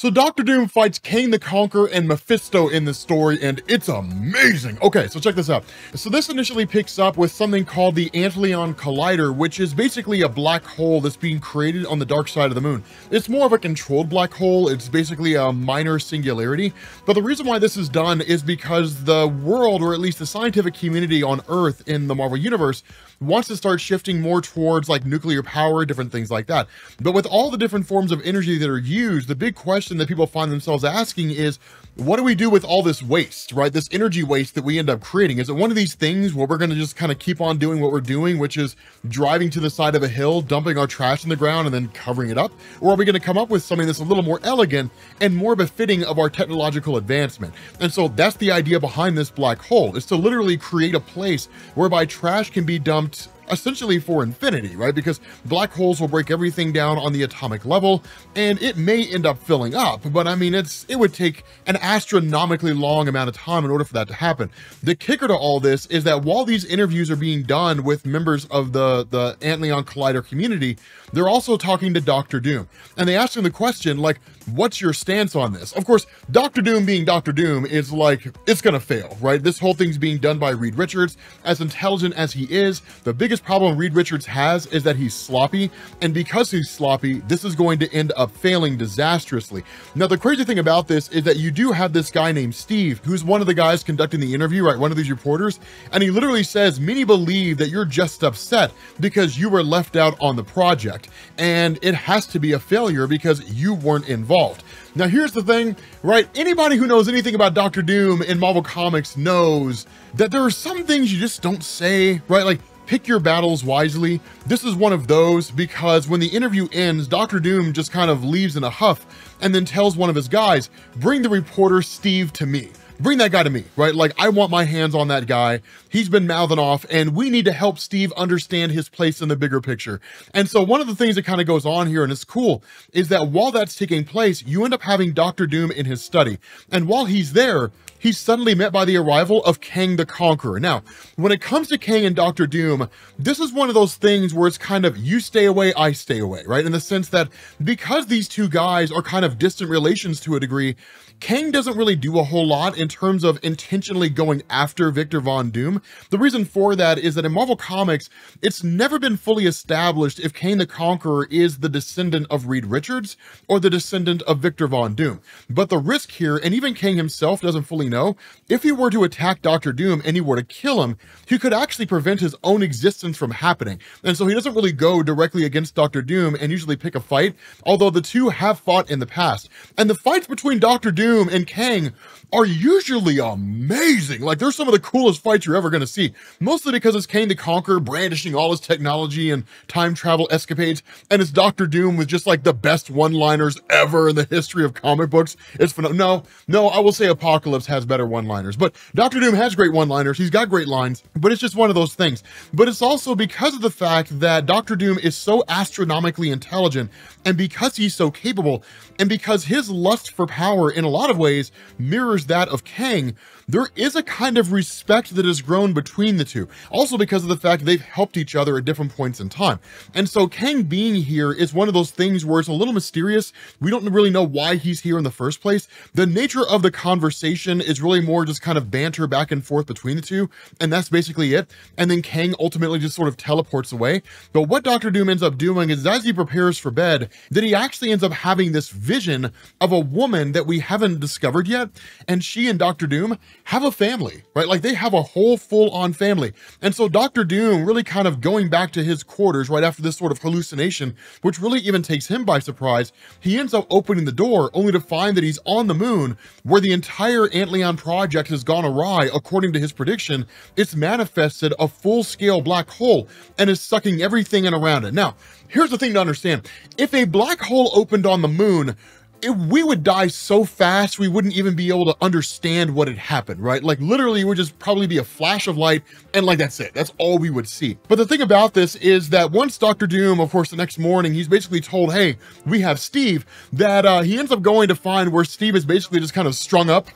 So Doctor Doom fights Kang the Conqueror and Mephisto in this story, and it's amazing. Okay, so check this out. So this initially picks up with something called the Antlion Collider, which is basically a black hole that's being created on the dark side of the moon. It's more of a controlled black hole. It's basically a minor singularity. But the reason why this is done is because the world, or at least the scientific community on Earth in the Marvel Universe, wants to start shifting more towards like nuclear power, different things like that. But with all the different forms of energy that are used, the big question that people find themselves asking is, what do we do with all this waste, right? This energy waste that we end up creating. Is it one of these things where we're going to just kind of keep on doing what we're doing, which is driving to the side of a hill, dumping our trash in the ground and then covering it up? Or are we going to come up with something that's a little more elegant and more befitting of our technological advancement? And so that's the idea behind this black hole is to literally create a place whereby trash can be dumped essentially for infinity, right? Because black holes will break everything down on the atomic level, and it may end up filling up, but I mean, it's it would take an astronomically long amount of time in order for that to happen. The kicker to all this is that while these interviews are being done with members of the, the Antlion Collider community, they're also talking to Doctor Doom, and they ask him the question, like, what's your stance on this? Of course, Doctor Doom being Doctor Doom is like, it's gonna fail, right? This whole thing's being done by Reed Richards. As intelligent as he is, the biggest problem Reed Richards has is that he's sloppy, and because he's sloppy, this is going to end up failing disastrously. Now, the crazy thing about this is that you do have this guy named Steve, who's one of the guys conducting the interview, right? One of these reporters, and he literally says, many believe that you're just upset because you were left out on the project, and it has to be a failure because you weren't involved. Now, here's the thing, right? Anybody who knows anything about Doctor Doom in Marvel Comics knows that there are some things you just don't say, right? Like, pick your battles wisely. This is one of those because when the interview ends, Doctor Doom just kind of leaves in a huff and then tells one of his guys, bring the reporter Steve to me bring that guy to me, right? Like, I want my hands on that guy. He's been mouthing off, and we need to help Steve understand his place in the bigger picture. And so, one of the things that kind of goes on here, and it's cool, is that while that's taking place, you end up having Doctor Doom in his study. And while he's there, he's suddenly met by the arrival of Kang the Conqueror. Now, when it comes to Kang and Doctor Doom, this is one of those things where it's kind of you stay away, I stay away, right? In the sense that because these two guys are kind of distant relations to a degree, Kang doesn't really do a whole lot in terms of intentionally going after Victor Von Doom. The reason for that is that in Marvel Comics, it's never been fully established if Kang the Conqueror is the descendant of Reed Richards or the descendant of Victor Von Doom. But the risk here, and even Kang himself doesn't fully know, if he were to attack Doctor Doom and he were to kill him, he could actually prevent his own existence from happening. And so he doesn't really go directly against Doctor Doom and usually pick a fight, although the two have fought in the past. And the fights between Doctor Doom Doom and Kang are usually amazing. Like they're some of the coolest fights you're ever going to see, mostly because it's Kang the Conqueror brandishing all his technology and time travel escapades, and it's Doctor Doom with just like the best one-liners ever in the history of comic books. It's phenomenal. No, no, I will say Apocalypse has better one-liners, but Doctor Doom has great one-liners. He's got great lines, but it's just one of those things. But it's also because of the fact that Doctor Doom is so astronomically intelligent, and because he's so capable, and because his lust for power in a lot of ways mirrors that of Kang, there is a kind of respect that has grown between the two. Also because of the fact they've helped each other at different points in time. And so Kang being here is one of those things where it's a little mysterious. We don't really know why he's here in the first place. The nature of the conversation is really more just kind of banter back and forth between the two. And that's basically it. And then Kang ultimately just sort of teleports away. But what Doctor Doom ends up doing is as he prepares for bed, that he actually ends up having this vision of a woman that we haven't discovered yet and she and Doctor Doom have a family, right? Like they have a whole full on family. And so Doctor Doom really kind of going back to his quarters right after this sort of hallucination, which really even takes him by surprise, he ends up opening the door only to find that he's on the moon where the entire Antlion project has gone awry. According to his prediction, it's manifested a full scale black hole and is sucking everything in around it. Now, here's the thing to understand. If a black hole opened on the moon, it, we would die so fast we wouldn't even be able to understand what had happened, right? Like literally it would just probably be a flash of light and like that's it. That's all we would see. But the thing about this is that once Dr. Doom, of course, the next morning, he's basically told, hey, we have Steve, that uh, he ends up going to find where Steve is basically just kind of strung up.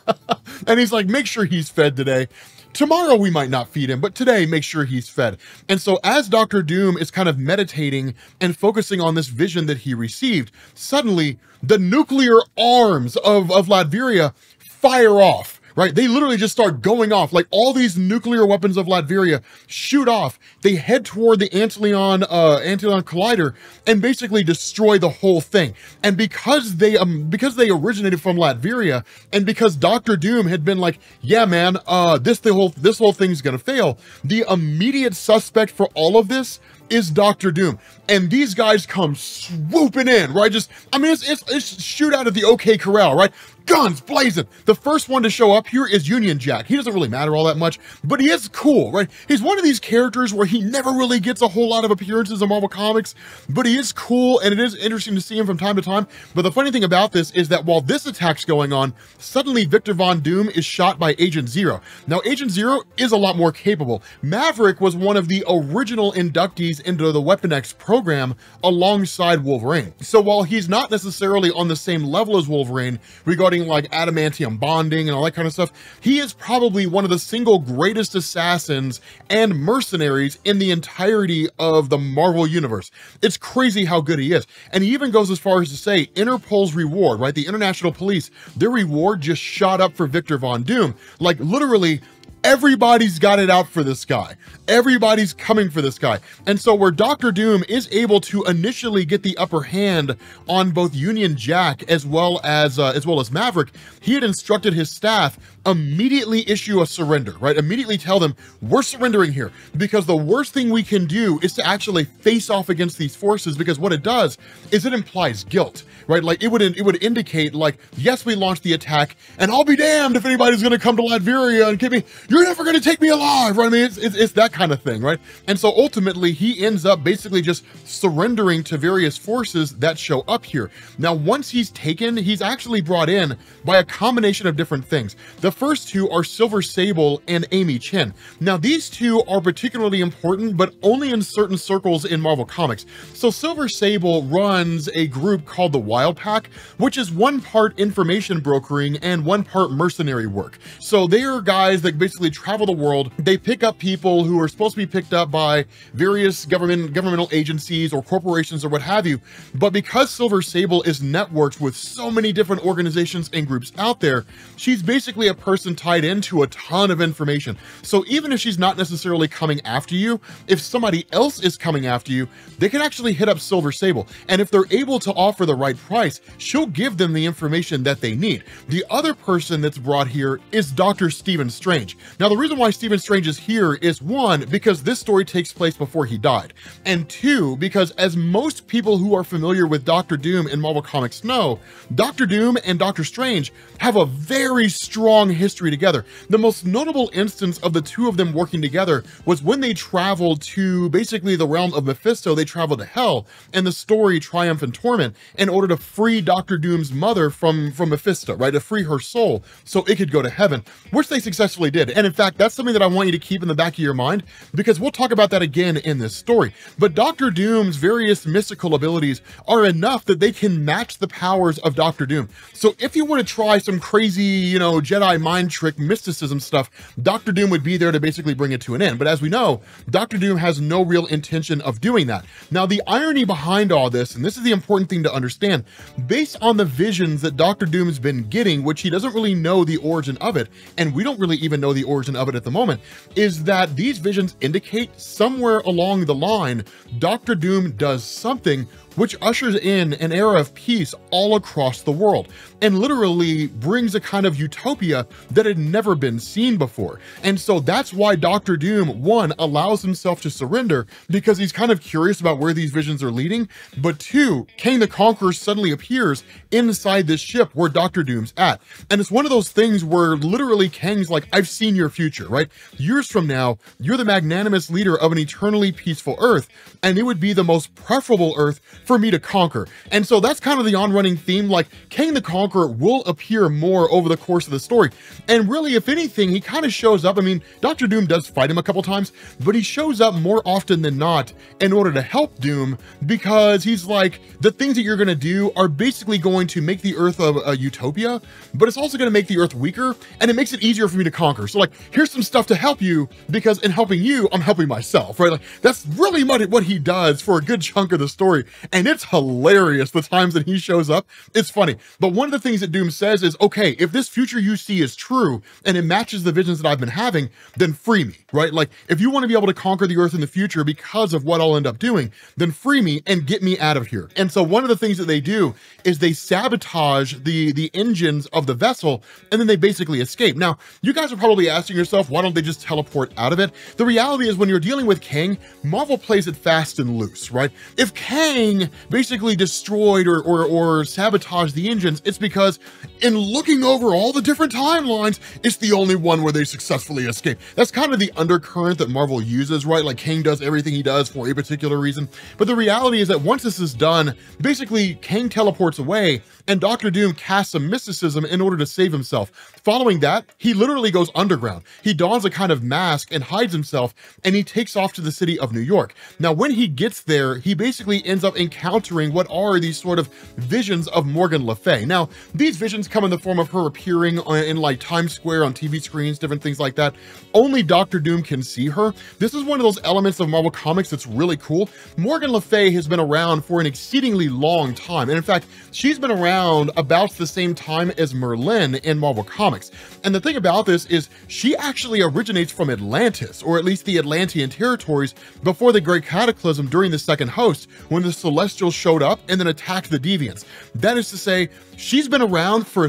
and he's like, make sure he's fed today tomorrow we might not feed him, but today make sure he's fed. And so as Doctor Doom is kind of meditating and focusing on this vision that he received, suddenly the nuclear arms of, of Latveria fire off right? They literally just start going off. Like all these nuclear weapons of Latveria shoot off. They head toward the Antlion, uh, Antlion Collider and basically destroy the whole thing. And because they, um, because they originated from Latveria and because Doctor Doom had been like, yeah, man, uh, this, the whole, this whole thing's gonna fail. The immediate suspect for all of this is Doctor Doom. And these guys come swooping in, right? Just, I mean, it's, it's, it's shoot out of the OK Corral, right? Guns blazing. The first one to show up here is Union Jack. He doesn't really matter all that much, but he is cool, right? He's one of these characters where he never really gets a whole lot of appearances in Marvel Comics, but he is cool and it is interesting to see him from time to time. But the funny thing about this is that while this attack's going on, suddenly Victor Von Doom is shot by Agent Zero. Now, Agent Zero is a lot more capable. Maverick was one of the original inductees into the Weapon X program alongside Wolverine. So while he's not necessarily on the same level as Wolverine regarding like adamantium bonding and all that kind of stuff, he is probably one of the single greatest assassins and mercenaries in the entirety of the Marvel universe. It's crazy how good he is. And he even goes as far as to say Interpol's reward, right? The international police, their reward just shot up for Victor Von Doom. Like literally everybody's got it out for this guy. Everybody's coming for this guy. And so where Doctor Doom is able to initially get the upper hand on both Union Jack as well as uh, as well as Maverick, he had instructed his staff immediately issue a surrender, right? Immediately tell them we're surrendering here because the worst thing we can do is to actually face off against these forces because what it does is it implies guilt, right? Like it would it would indicate like yes we launched the attack and I'll be damned if anybody's going to come to Latveria and get me. You're never going to take me alive, right? I mean it's, it's it's that kind of thing, right? And so ultimately he ends up basically just surrendering to various forces that show up here. Now once he's taken, he's actually brought in by a combination of different things. The first two are Silver Sable and Amy Chen. Now, these two are particularly important, but only in certain circles in Marvel Comics. So Silver Sable runs a group called the Wild Pack, which is one part information brokering and one part mercenary work. So they are guys that basically travel the world. They pick up people who are supposed to be picked up by various government governmental agencies or corporations or what have you. But because Silver Sable is networked with so many different organizations and groups out there, she's basically a person tied into a ton of information. So even if she's not necessarily coming after you, if somebody else is coming after you, they can actually hit up Silver Sable. And if they're able to offer the right price, she'll give them the information that they need. The other person that's brought here is Dr. Stephen Strange. Now, the reason why Stephen Strange is here is one, because this story takes place before he died. And two, because as most people who are familiar with Doctor Doom in Marvel Comics know, Doctor Doom and Doctor Strange have a very strong history together. The most notable instance of the two of them working together was when they traveled to basically the realm of Mephisto, they traveled to hell, and the story Triumph and Torment, in order to free Doctor Doom's mother from, from Mephisto, right? To free her soul so it could go to heaven, which they successfully did. And in fact, that's something that I want you to keep in the back of your mind, because we'll talk about that again in this story. But Doctor Doom's various mystical abilities are enough that they can match the powers of Doctor Doom. So if you were to try some crazy, you know, Jedi mind trick mysticism stuff, Doctor Doom would be there to basically bring it to an end. But as we know, Doctor Doom has no real intention of doing that. Now, the irony behind all this, and this is the important thing to understand, based on the visions that Doctor Doom's been getting, which he doesn't really know the origin of it, and we don't really even know the origin of it at the moment, is that these visions indicate somewhere along the line, Doctor Doom does something which ushers in an era of peace all across the world and literally brings a kind of utopia that had never been seen before. And so that's why Doctor Doom, one, allows himself to surrender because he's kind of curious about where these visions are leading, but two, Kang the Conqueror suddenly appears inside this ship where Doctor Doom's at. And it's one of those things where literally Kang's like, I've seen your future, right? Years from now, you're the magnanimous leader of an eternally peaceful Earth, and it would be the most preferable Earth for me to conquer. And so that's kind of the on-running theme, like Kang the Conqueror will appear more over the course of the story. And really, if anything, he kind of shows up. I mean, Doctor Doom does fight him a couple times, but he shows up more often than not in order to help Doom because he's like, the things that you're going to do are basically going to make the Earth a, a utopia, but it's also going to make the Earth weaker, and it makes it easier for me to conquer. So like, here's some stuff to help you because in helping you, I'm helping myself, right? Like, that's really what he does for a good chunk of the story. It's hilarious the times that he shows up. It's funny. But one of the things that Doom says is, okay, if this future you see is true and it matches the visions that I've been having, then free me, right? Like, if you want to be able to conquer the Earth in the future because of what I'll end up doing, then free me and get me out of here. And so one of the things that they do is they sabotage the, the engines of the vessel and then they basically escape. Now, you guys are probably asking yourself, why don't they just teleport out of it? The reality is when you're dealing with Kang, Marvel plays it fast and loose, right? If Kang basically destroyed or, or, or sabotaged the engines, it's because in looking over all the different timelines, it's the only one where they successfully escape. That's kind of the undercurrent that Marvel uses, right? Like Kang does everything he does for a particular reason. But the reality is that once this is done, basically Kang teleports away and Doctor Doom casts some mysticism in order to save himself. Following that, he literally goes underground. He dons a kind of mask and hides himself, and he takes off to the city of New York. Now, when he gets there, he basically ends up encountering what are these sort of visions of Morgan Le Fay. Now, these visions come in the form of her appearing uh, in like Times Square on TV screens, different things like that. Only Doctor Doom can see her. This is one of those elements of Marvel Comics that's really cool. Morgan Le Fay has been around for an exceedingly long time, and in fact, she's been around about the same time as Merlin in Marvel Comics. And the thing about this is she actually originates from Atlantis, or at least the Atlantean territories, before the Great Cataclysm during the Second Host, when the Celestials showed up and then attacked the Deviants. That is to say, she's been around for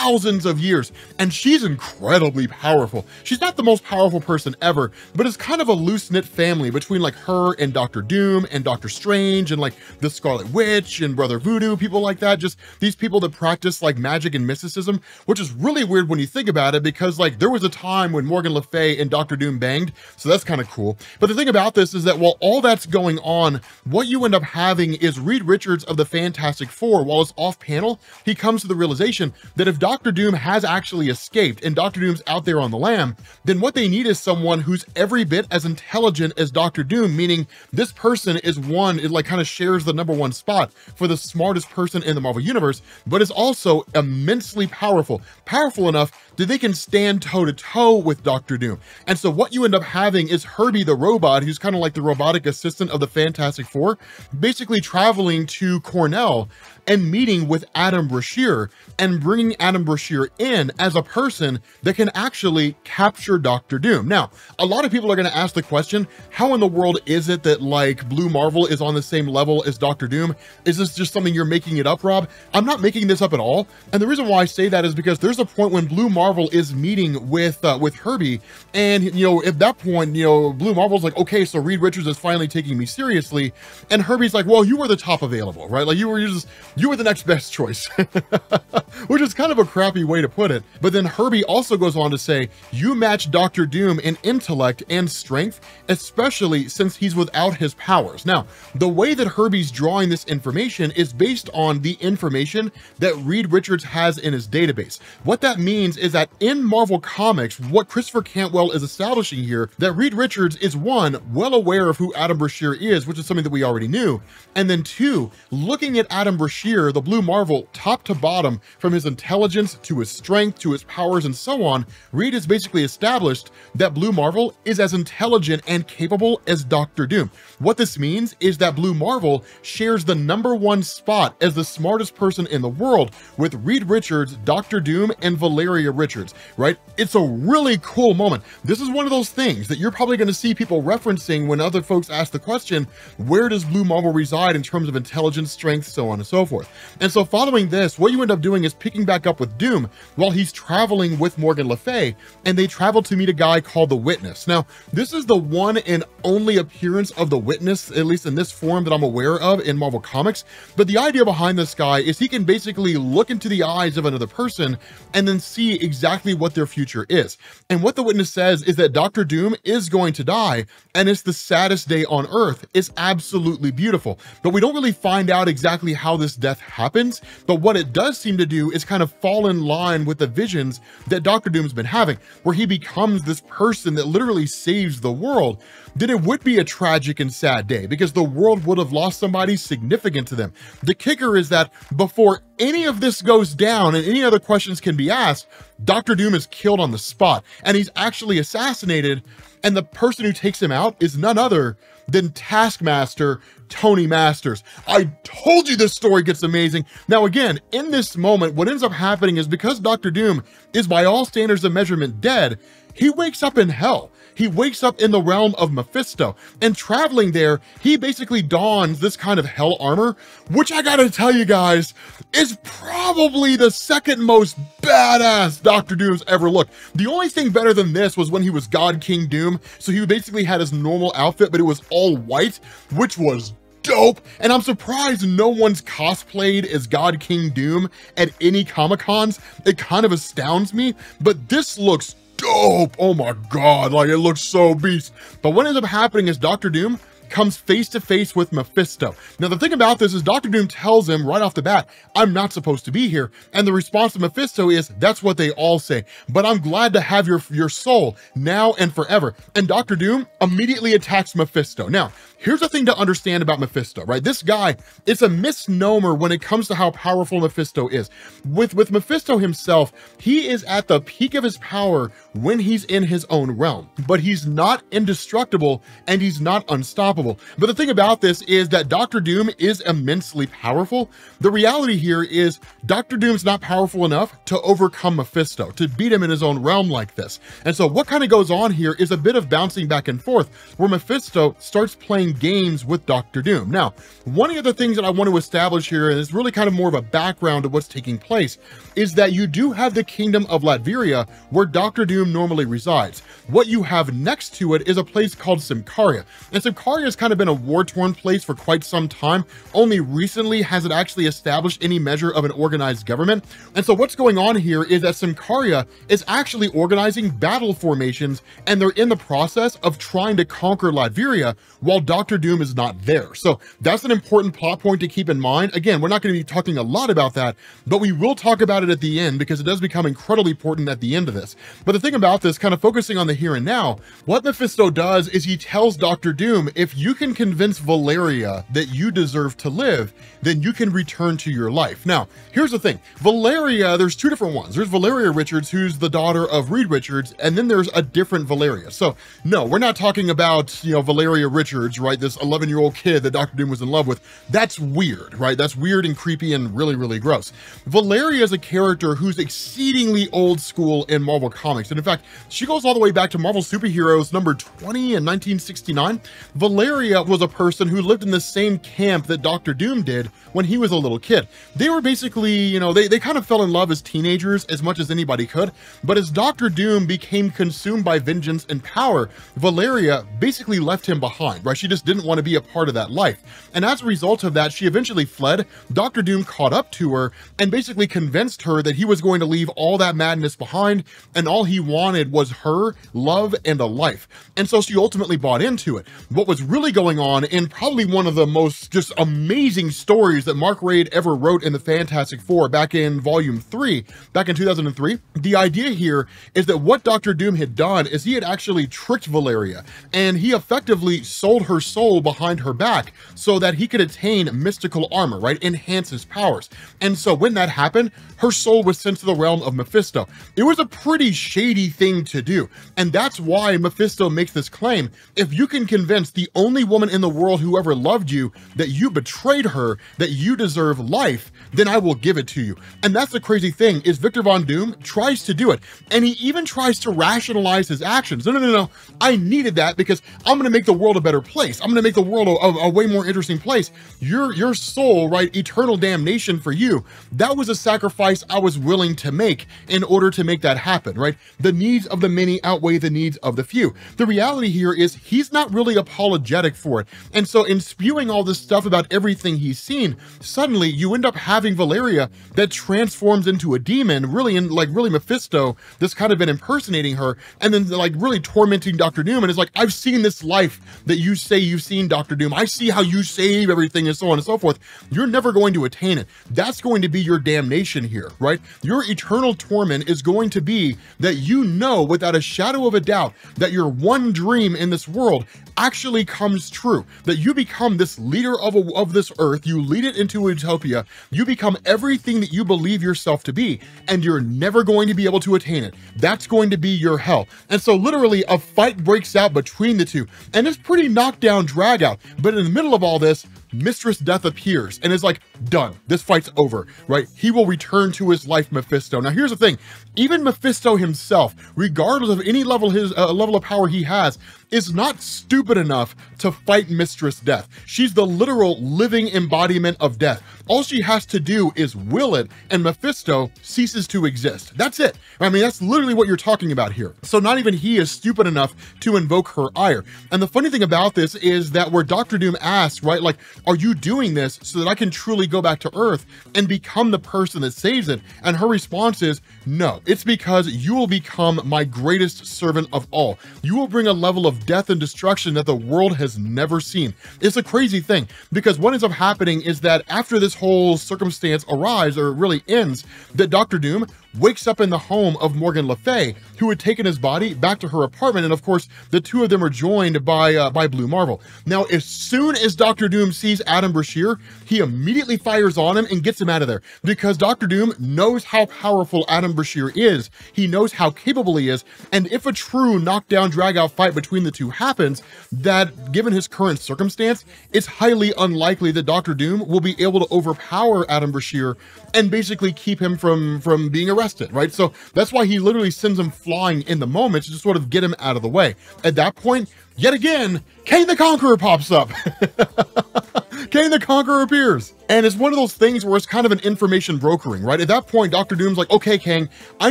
thousands of years, and she's incredibly powerful. She's not the most powerful person ever, but it's kind of a loose-knit family between like her and Doctor Doom and Doctor Strange and like the Scarlet Witch and Brother Voodoo, people like that, just these people that practice like magic and mysticism, which is really weird when you think about it because like there was a time when Morgan Le Fay and Doctor Doom banged, so that's kind of cool. But the thing about this is that while all that's going on, what you end up having is Reed Richards of the Fantastic Four, while it's off panel, he comes to the realization that if Doctor Doom has actually escaped and Doctor Doom's out there on the lam, then what they need is someone who's every bit as intelligent as Doctor Doom, meaning this person is one, it like kind of shares the number one spot for the smartest person in the Marvel Universe, but is also immensely powerful. Powerful enough that they can stand toe to toe with Doctor Doom. And so what you end up having is Herbie the robot, who's kind of like the robotic assistant of the Fantastic Four, basically traveling to Cornell and meeting with Adam Brashear and bringing Adam Brashear in as a person that can actually capture Doctor Doom. Now, a lot of people are going to ask the question, how in the world is it that like Blue Marvel is on the same level as Doctor Doom? Is this just something you're making it up, Rob? I'm not making this up at all. And the reason why I say that is because there's a point when Blue Marvel is meeting with uh, with Herbie and you know at that point you know Blue Marvel's like okay so Reed Richards is finally taking me seriously and Herbie's like well you were the top available right like you were just you were the next best choice, which is kind of a crappy way to put it. But then Herbie also goes on to say, you match Doctor Doom in intellect and strength, especially since he's without his powers. Now, the way that Herbie's drawing this information is based on the information that Reed Richards has in his database. What that means is that in Marvel Comics, what Christopher Cantwell is establishing here, that Reed Richards is one, well aware of who Adam Brashear is, which is something that we already knew, and then two, looking at Adam Brashear the Blue Marvel, top to bottom, from his intelligence to his strength to his powers and so on, Reed has basically established that Blue Marvel is as intelligent and capable as Doctor Doom. What this means is that Blue Marvel shares the number one spot as the smartest person in the world with Reed Richards, Doctor Doom, and Valeria Richards, right? It's a really cool moment. This is one of those things that you're probably going to see people referencing when other folks ask the question, where does Blue Marvel reside in terms of intelligence, strength, so on and so forth forth. And so following this, what you end up doing is picking back up with Doom while he's traveling with Morgan Le Fay, and they travel to meet a guy called the Witness. Now, this is the one and only appearance of the Witness, at least in this form that I'm aware of in Marvel Comics, but the idea behind this guy is he can basically look into the eyes of another person and then see exactly what their future is. And what the Witness says is that Doctor Doom is going to die, and it's the saddest day on Earth. It's absolutely beautiful, but we don't really find out exactly how this death happens, but what it does seem to do is kind of fall in line with the visions that Doctor Doom's been having, where he becomes this person that literally saves the world, then it would be a tragic and sad day because the world would have lost somebody significant to them. The kicker is that before any of this goes down and any other questions can be asked, Dr. Doom is killed on the spot and he's actually assassinated. And the person who takes him out is none other than Taskmaster Tony Masters. I told you this story gets amazing. Now, again, in this moment, what ends up happening is because Dr. Doom is by all standards of measurement dead, he wakes up in hell. He wakes up in the realm of Mephisto, and traveling there, he basically dons this kind of hell armor, which I gotta tell you guys, is probably the second most badass Doctor Doom's ever looked. The only thing better than this was when he was God King Doom, so he basically had his normal outfit, but it was all white, which was dope. And I'm surprised no one's cosplayed as God King Doom at any Comic Cons. It kind of astounds me, but this looks dope. Oh my God, like it looks so beast. But what ends up happening is Doctor Doom comes face to face with Mephisto. Now, the thing about this is Dr. Doom tells him right off the bat, I'm not supposed to be here. And the response of Mephisto is, that's what they all say, but I'm glad to have your, your soul now and forever. And Dr. Doom immediately attacks Mephisto. Now, Here's the thing to understand about Mephisto, right? This guy, it's a misnomer when it comes to how powerful Mephisto is. With, with Mephisto himself, he is at the peak of his power when he's in his own realm, but he's not indestructible and he's not unstoppable. But the thing about this is that Doctor Doom is immensely powerful. The reality here is Doctor Doom's not powerful enough to overcome Mephisto, to beat him in his own realm like this. And so what kind of goes on here is a bit of bouncing back and forth where Mephisto starts playing games with Doctor Doom. Now, one of the things that I want to establish here, and it's really kind of more of a background of what's taking place, is that you do have the kingdom of Latveria where Doctor Doom normally resides. What you have next to it is a place called Symkaria. And Symkaria has kind of been a war-torn place for quite some time. Only recently has it actually established any measure of an organized government. And so what's going on here is that Symkaria is actually organizing battle formations and they're in the process of trying to conquer Latveria while Doctor Doom is not there. So that's an important plot point to keep in mind. Again, we're not going to be talking a lot about that, but we will talk about it at the end because it does become incredibly important at the end of this. But the thing about this, kind of focusing on the here and now, what Mephisto does is he tells Doctor Doom, if you can convince Valeria that you deserve to live, then you can return to your life. Now, here's the thing. Valeria, there's two different ones. There's Valeria Richards, who's the daughter of Reed Richards, and then there's a different Valeria. So no, we're not talking about, you know, Valeria Richards, right? This 11 year old kid that Dr. Doom was in love with. That's weird, right? That's weird and creepy and really, really gross. Valeria is a character who's exceedingly old school in Marvel Comics. And in fact, she goes all the way back to Marvel Superheroes number 20 in 1969. Valeria was a person who lived in the same camp that Dr. Doom did when he was a little kid. They were basically, you know, they, they kind of fell in love as teenagers as much as anybody could. But as Dr. Doom became consumed by vengeance and power, Valeria basically left him behind, right? She just didn't want to be a part of that life. And as a result of that, she eventually fled. Dr. Doom caught up to her and basically convinced her that he was going to leave all that madness behind and all he wanted was her, love, and a life. And so she ultimately bought into it. What was really going on in probably one of the most just amazing stories that Mark Waid ever wrote in the Fantastic Four back in volume three, back in 2003, the idea here is that what Dr. Doom had done is he had actually tricked Valeria and he effectively sold her soul behind her back so that he could attain mystical armor, right? Enhance his powers. And so when that happened, her soul was sent to the realm of Mephisto. It was a pretty shady thing to do. And that's why Mephisto makes this claim. If you can convince the only woman in the world who ever loved you that you betrayed her, that you deserve life, then I will give it to you. And that's the crazy thing is Victor Von Doom tries to do it. And he even tries to rationalize his actions. No, no, no, no. I needed that because I'm going to make the world a better place place. I'm going to make the world a, a, a, way more interesting place. Your, your soul, right? Eternal damnation for you. That was a sacrifice I was willing to make in order to make that happen, right? The needs of the many outweigh the needs of the few. The reality here is he's not really apologetic for it. And so in spewing all this stuff about everything he's seen, suddenly you end up having Valeria that transforms into a demon, really in like really Mephisto, that's kind of been impersonating her, and then like really tormenting Dr. Doom. And it's like, I've seen this life that you say you've seen, Dr. Doom. I see how you save everything and so on and so forth. You're never going to attain it. That's going to be your damnation here, right? Your eternal torment is going to be that you know without a shadow of a doubt that your one dream in this world actually comes true, that you become this leader of, a, of this earth, you lead it into utopia, you become everything that you believe yourself to be, and you're never going to be able to attain it. That's going to be your hell. And so literally a fight breaks out between the two, and it's pretty knockdown drag out. But in the middle of all this, Mistress Death appears and is like, done. This fight's over, right? He will return to his life, Mephisto. Now, here's the thing. Even Mephisto himself, regardless of any level his uh, level of power he has, is not stupid enough to fight Mistress Death. She's the literal living embodiment of death. All she has to do is will it, and Mephisto ceases to exist. That's it. I mean, that's literally what you're talking about here. So not even he is stupid enough to invoke her ire. And the funny thing about this is that where Doctor Doom asks, right, like, are you doing this so that I can truly go back to Earth and become the person that saves it? And her response is, no, it's because you will become my greatest servant of all. You will bring a level of death and destruction that the world has never seen. It's a crazy thing because what ends up happening is that after this whole circumstance arrives or really ends, that Doctor Doom wakes up in the home of Morgan Le Fay, who had taken his body back to her apartment. And of course, the two of them are joined by, uh, by Blue Marvel. Now, as soon as Doctor Doom sees Adam Brashear, he immediately fires on him and gets him out of there because Doctor Doom knows how powerful Adam Brashear is. He knows how capable he is. And if a true knockdown dragout fight between the two happens, that given his current circumstance, it's highly unlikely that Doctor Doom will be able to overpower Adam Brashear and basically keep him from, from being arrested, right? So that's why he literally sends him flying in the moment to just sort of get him out of the way. At that point, yet again, Kang the Conqueror pops up. Kang the Conqueror appears. And it's one of those things where it's kind of an information brokering, right? At that point, Dr. Doom's like, okay, Kang, I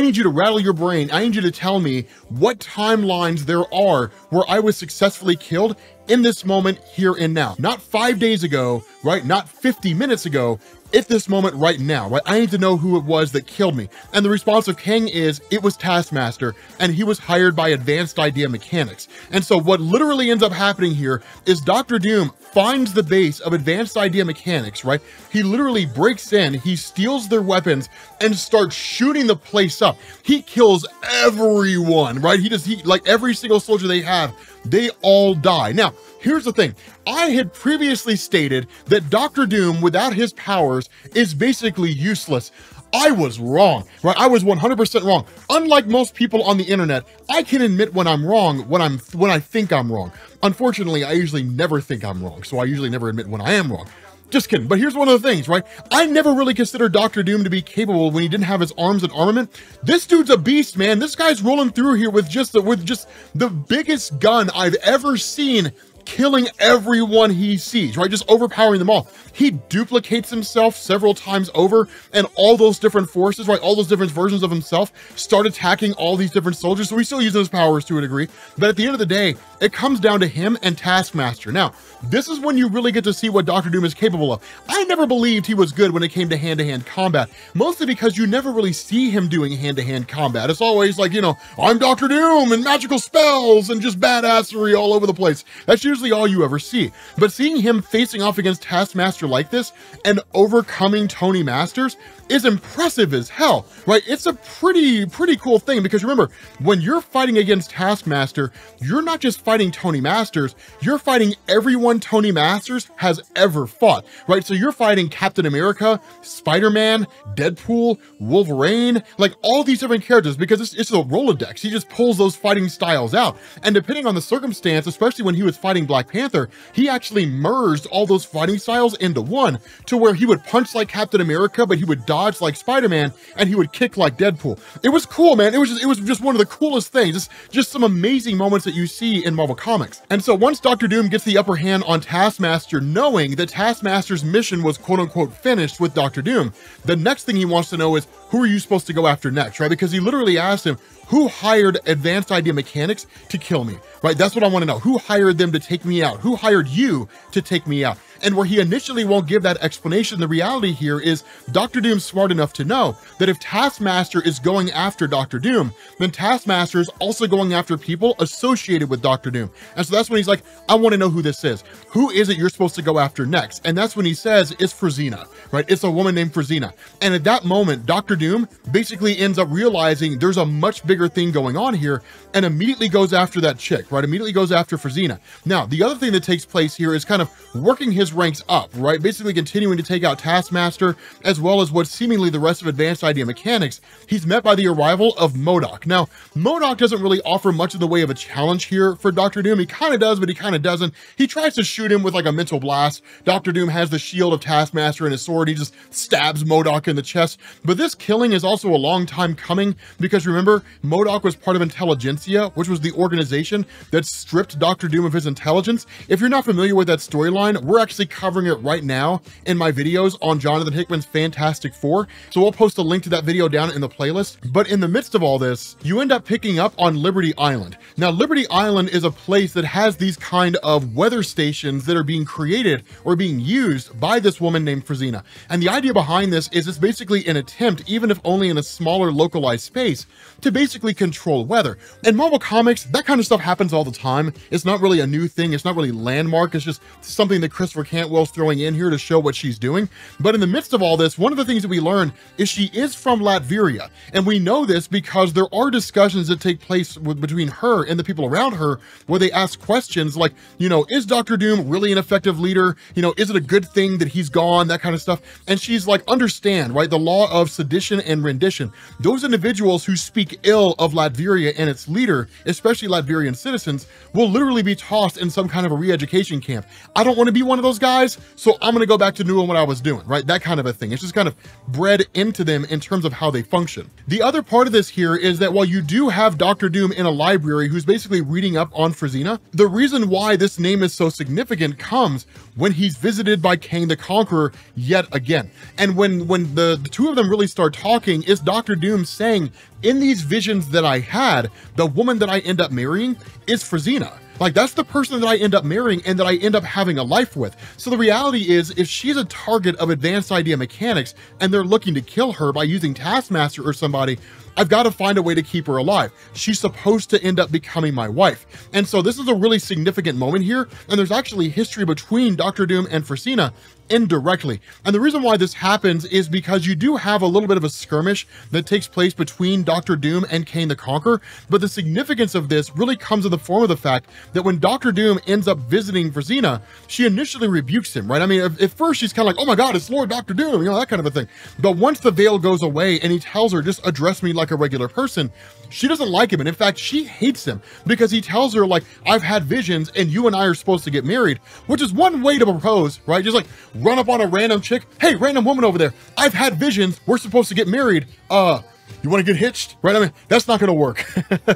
need you to rattle your brain. I need you to tell me what timelines there are where I was successfully killed in this moment here and now. Not five days ago, right? Not 50 minutes ago, at this moment right now, right? I need to know who it was that killed me. And the response of Kang is, it was Taskmaster, and he was hired by Advanced Idea Mechanics. And so what literally ends up happening here is Dr. Doom finds the base of Advanced Idea Mechanics, right? He literally breaks in, he steals their weapons, and starts shooting the place up. He kills everyone, right? He just, he, like every single soldier they have, they all die. Now, here's the thing. I had previously stated that Doctor Doom, without his powers, is basically useless. I was wrong, right? I was 100% wrong. Unlike most people on the internet, I can admit when I'm wrong when I'm when I think I'm wrong. Unfortunately, I usually never think I'm wrong, so I usually never admit when I am wrong. Just kidding. But here's one of the things, right? I never really considered Doctor Doom to be capable when he didn't have his arms and armament. This dude's a beast, man. This guy's rolling through here with just the, with just the biggest gun I've ever seen killing everyone he sees, right? Just overpowering them all. He duplicates himself several times over, and all those different forces, right? All those different versions of himself start attacking all these different soldiers. So he still uses his powers to a degree. But at the end of the day, it comes down to him and Taskmaster. Now, this is when you really get to see what Doctor Doom is capable of. I never believed he was good when it came to hand-to-hand -hand combat, mostly because you never really see him doing hand-to-hand -hand combat. It's always like, you know, I'm Doctor Doom and magical spells and just badassery all over the place. That's usually all you ever see. But seeing him facing off against Taskmaster like this and overcoming Tony Masters is impressive as hell, right? It's a pretty, pretty cool thing because remember, when you're fighting against Taskmaster, you're not just fighting Tony Masters, you're fighting everyone Tony Masters has ever fought, right? So you're fighting Captain America, Spider-Man, Deadpool, Wolverine, like all these different characters because it's, it's a Rolodex. He just pulls those fighting styles out. And depending on the circumstance, especially when he was fighting Black Panther, he actually merged all those fighting styles into one to where he would punch like Captain America, but he would dodge dodge like Spider-Man and he would kick like Deadpool. It was cool, man. It was just, it was just one of the coolest things. Just, just some amazing moments that you see in Marvel Comics. And so once Doctor Doom gets the upper hand on Taskmaster, knowing that Taskmaster's mission was quote unquote finished with Doctor Doom, the next thing he wants to know is who are you supposed to go after next, right? Because he literally asked him, who hired Advanced Idea Mechanics to kill me, right? That's what I want to know. Who hired them to take me out? Who hired you to take me out? And where he initially won't give that explanation, the reality here is Dr. Doom's smart enough to know that if Taskmaster is going after Dr. Doom, then Taskmaster is also going after people associated with Dr. Doom. And so that's when he's like, I want to know who this is. Who is it you're supposed to go after next? And that's when he says, it's Frozina, right? It's a woman named Frozina. And at that moment, Dr. Doom basically ends up realizing there's a much bigger thing going on here and immediately goes after that chick, right? Immediately goes after Frozina. Now, the other thing that takes place here is kind of working his ranks up, right? Basically continuing to take out Taskmaster, as well as what seemingly the rest of Advanced Idea Mechanics. He's met by the arrival of MODOK. Now, MODOK doesn't really offer much in the way of a challenge here for Doctor Doom. He kind of does, but he kind of doesn't. He tries to shoot him with like a mental blast. Doctor Doom has the shield of Taskmaster and his sword. He just stabs MODOK in the chest. But this killing is also a long time coming because remember, MODOK was part of Intelligentsia, which was the organization that stripped Doctor Doom of his intelligence. If you're not familiar with that storyline, we're actually covering it right now in my videos on Jonathan Hickman's Fantastic Four. So we'll post a link to that video down in the playlist. But in the midst of all this, you end up picking up on Liberty Island. Now, Liberty Island is a place that has these kind of weather stations that are being created or being used by this woman named Frozina. And the idea behind this is it's basically an attempt, even if only in a smaller localized space, to basically control weather. In Marvel Comics, that kind of stuff happens all the time. It's not really a new thing. It's not really landmark. It's just something that Christopher Cantwell's throwing in here to show what she's doing. But in the midst of all this, one of the things that we learn is she is from Latveria. And we know this because there are discussions that take place with, between her and the people around her where they ask questions like, you know, is Doctor Doom really an effective leader? You know, is it a good thing that he's gone? That kind of stuff. And she's like, understand, right? The law of sedition and rendition. Those individuals who speak ill of Latveria and its leader, especially Latverian citizens, will literally be tossed in some kind of a re-education camp. I don't want to be one of those guys, so I'm going to go back to doing what I was doing, right? That kind of a thing. It's just kind of bred into them in terms of how they function. The other part of this here is that while you do have Doctor Doom in a library who's basically reading up on Frozina, the reason why this name is so significant comes when he's visited by Kang the Conqueror yet again. And when, when the, the two of them really start talking, is Doctor Doom saying, in these visions that I had, the woman that I end up marrying is Frozina. Like that's the person that I end up marrying and that I end up having a life with. So the reality is if she's a target of advanced idea mechanics and they're looking to kill her by using Taskmaster or somebody, I've got to find a way to keep her alive. She's supposed to end up becoming my wife. And so this is a really significant moment here. And there's actually history between Doctor Doom and Frozina indirectly. And the reason why this happens is because you do have a little bit of a skirmish that takes place between Doctor Doom and Kang the Conqueror, but the significance of this really comes in the form of the fact that when Doctor Doom ends up visiting Frozina, she initially rebukes him, right? I mean, at, first she's kind of like, oh my God, it's Lord Doctor Doom, you know, that kind of a thing. But once the veil goes away and he tells her, just address me like a regular person, she doesn't like him. And in fact, she hates him because he tells her like, I've had visions and you and I are supposed to get married, which is one way to propose, right? Just like run up on a random chick. Hey, random woman over there. I've had visions. We're supposed to get married. Uh, you want to get hitched? Right? I mean, that's not going to work.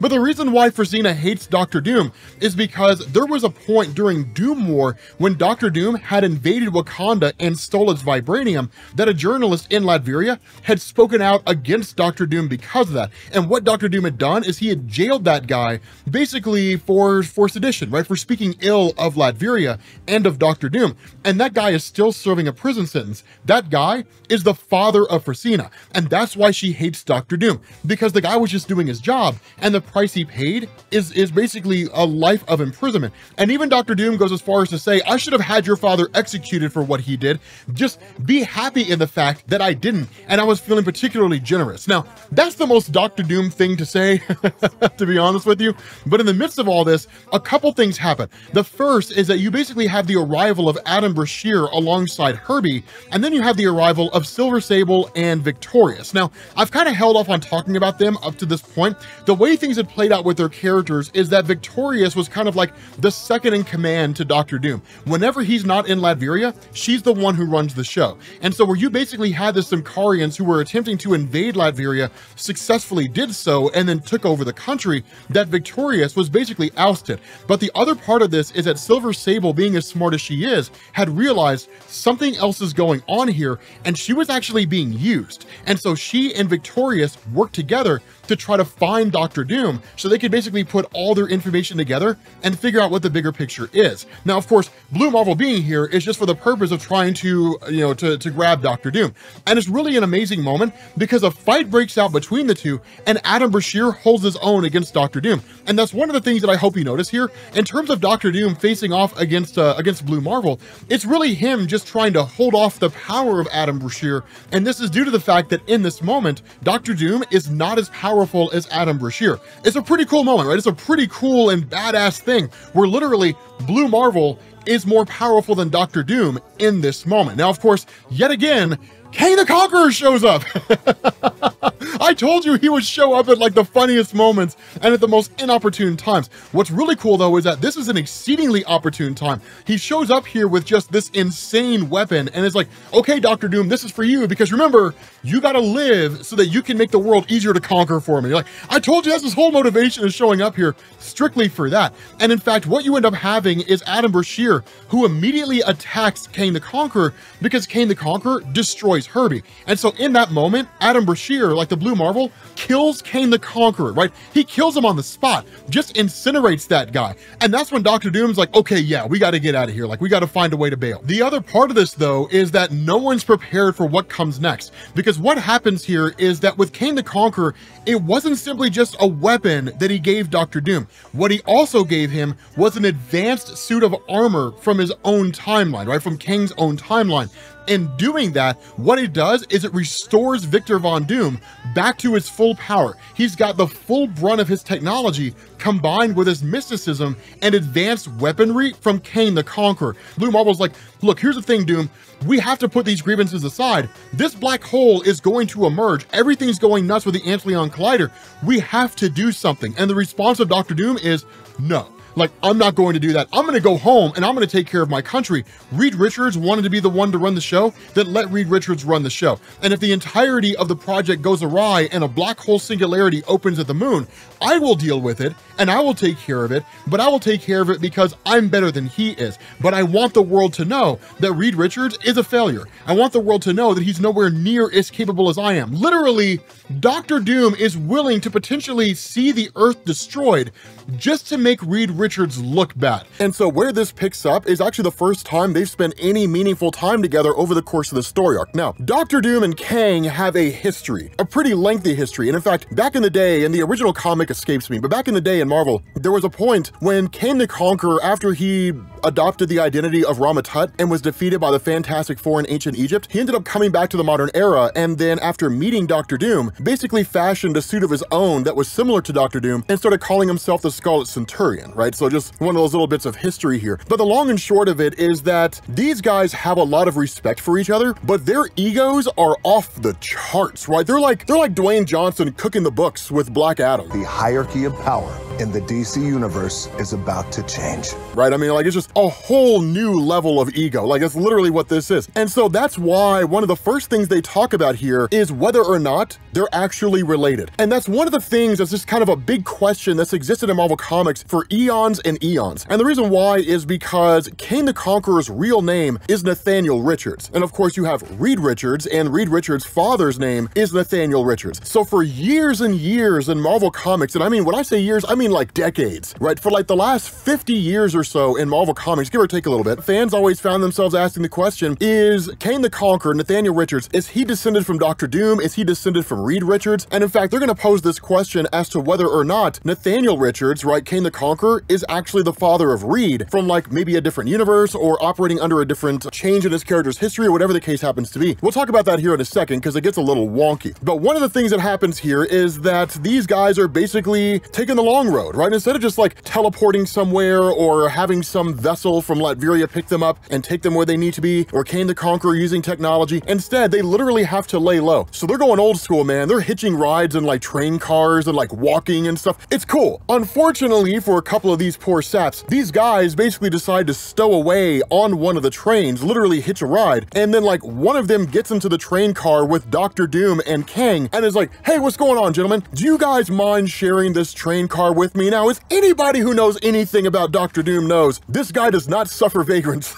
but the reason why Frozina hates Doctor Doom is because there was a point during Doom War when Doctor Doom had invaded Wakanda and stole its vibranium that a journalist in Latveria had spoken out against Doctor Doom because of that. And what Doctor Doom had done is he had jailed that guy basically for, for sedition, right? For speaking ill of Latveria and of Doctor Doom. And that guy is still serving a prison sentence. That guy is the father of Frozina. And that's why she hates Doctor Doom because the guy was just doing his job and the price he paid is, is basically a life of imprisonment. And even Doctor Doom goes as far as to say, I should have had your father executed for what he did. Just be happy in the fact that I didn't. And I was feeling particularly generous. Now, that's the most Doctor Doom thing to say, to be honest with you. But in the midst of all this, a couple things happen. The first is that you basically have the arrival of Adam Brashear alongside Herbie, and then you have the arrival of Silver Sable and Victorious. Now, I've kind of held off on talking about them up to this point. The way things had played out with their characters is that Victorious was kind of like the second in command to Doctor Doom. Whenever he's not in Latveria, she's the one who runs the show. And so where you basically had the Symkarians who were attempting to invade Latveria successfully did so and then took over the country, that Victorious was basically ousted. But the other part of this is that Silver Sable, being as smart as she is, had realized something else is going on here and she was actually being used. And so she and Victorious worked together to try to find Doctor Doom so they could basically put all their information together and figure out what the bigger picture is. Now, of course, Blue Marvel being here is just for the purpose of trying to, you know, to, to grab Doctor Doom. And it's really an amazing moment because a fight breaks out between the two and Adam Brashear holds his own against Doctor Doom. And that's one of the things that I hope you notice here. In terms of Doctor Doom facing off against uh, against Blue Marvel, it's really him just trying to hold off the power of Adam Brashear. And this is due to the fact that in this moment, Doctor Doom is not as powerful powerful as Adam Brashear. It's a pretty cool moment, right? It's a pretty cool and badass thing where literally Blue Marvel is more powerful than Doctor Doom in this moment. Now, of course, yet again, Kang the Conqueror shows up. I told you he would show up at like the funniest moments and at the most inopportune times. What's really cool though is that this is an exceedingly opportune time. He shows up here with just this insane weapon and is like, okay, Doctor Doom, this is for you because remember, you gotta live so that you can make the world easier to conquer for me. You're like, I told you that's his whole motivation is showing up here strictly for that. And in fact, what you end up having is Adam Brashear, who immediately attacks Kang the Conqueror because Kang the Conqueror destroys Herbie. And so in that moment, Adam Brashear, like the Blue Marvel, kills Kang the Conqueror, right? He kills him on the spot, just incinerates that guy. And that's when Doctor Doom's like, okay, yeah, we got to get out of here. Like, we got to find a way to bail. The other part of this, though, is that no one's prepared for what comes next. Because what happens here is that with Kang the Conqueror, it wasn't simply just a weapon that he gave Doctor Doom. What he also gave him was an advanced suit of armor from his own timeline, right? From Kang's own timeline in doing that, what it does is it restores Victor Von Doom back to his full power. He's got the full brunt of his technology combined with his mysticism and advanced weaponry from Kang the Conqueror. Blue Marvel's like, look, here's the thing, Doom. We have to put these grievances aside. This black hole is going to emerge. Everything's going nuts with the Antlion Collider. We have to do something. And the response of Dr. Doom is no. Like, I'm not going to do that. I'm going to go home and I'm going to take care of my country. Reed Richards wanted to be the one to run the show, then let Reed Richards run the show. And if the entirety of the project goes awry and a black hole singularity opens at the moon, I will deal with it and I will take care of it, but I will take care of it because I'm better than he is. But I want the world to know that Reed Richards is a failure. I want the world to know that he's nowhere near as capable as I am. Literally, Doctor Doom is willing to potentially see the Earth destroyed just to make Reed Richards look bad. And so where this picks up is actually the first time they've spent any meaningful time together over the course of the story arc. Now, Doctor Doom and Kang have a history, a pretty lengthy history. And in fact, back in the day, in the original comic escapes me, but back in the day in Marvel, there was a point when Kang the Conqueror, after he adopted the identity of Rama-Tut and was defeated by the Fantastic Four in ancient Egypt, he ended up coming back to the modern era and then after meeting Doctor Doom, basically fashioned a suit of his own that was similar to Doctor Doom and started calling himself the Scarlet Centurion, right? So just one of those little bits of history here. But the long and short of it is that these guys have a lot of respect for each other, but their egos are off the charts, right? They're like they're like Dwayne Johnson cooking the books with Black Adam. The hierarchy of power in the DC universe is about to change. Right? I mean, like, it's just a whole new level of ego. Like, that's literally what this is. And so that's why one of the first things they talk about here is whether or not they're actually related. And that's one of the things that's just kind of a big question that's existed in Marvel Comics for eons and eons. And the reason why is because Kang the Conqueror's real name is Nathaniel Richards. And of course, you have Reed Richards, and Reed Richards' father's name is Nathaniel Richards. So for years and years in Marvel Comics, and I mean, when I say years, I mean like decades, right? For like the last 50 years or so in Marvel Comics, give or take a little bit, fans always found themselves asking the question, is Kang the Conqueror, Nathaniel Richards, is he descended from Doctor Doom? Is he descended from Reed Richards? And in fact, they're gonna pose this question as to whether or not Nathaniel Richards, right, Kang the Conqueror, is actually the father of Reed from like maybe a different universe or operating under a different change in his character's history or whatever the case happens to be. We'll talk about that here in a second because it gets a little wonky. But one of the things that happens here is that these guys are basically taking the long road road, right? Instead of just like teleporting somewhere or having some vessel from Latveria pick them up and take them where they need to be, or Kang the Conqueror using technology, instead they literally have to lay low. So they're going old school, man. They're hitching rides in like train cars and like walking and stuff. It's cool. Unfortunately for a couple of these poor saps, these guys basically decide to stow away on one of the trains, literally hitch a ride, and then like one of them gets into the train car with Doctor Doom and Kang and is like, hey, what's going on, gentlemen? Do you guys mind sharing this train car with me? Now, is anybody who knows anything about Doctor Doom knows this guy does not suffer vagrants.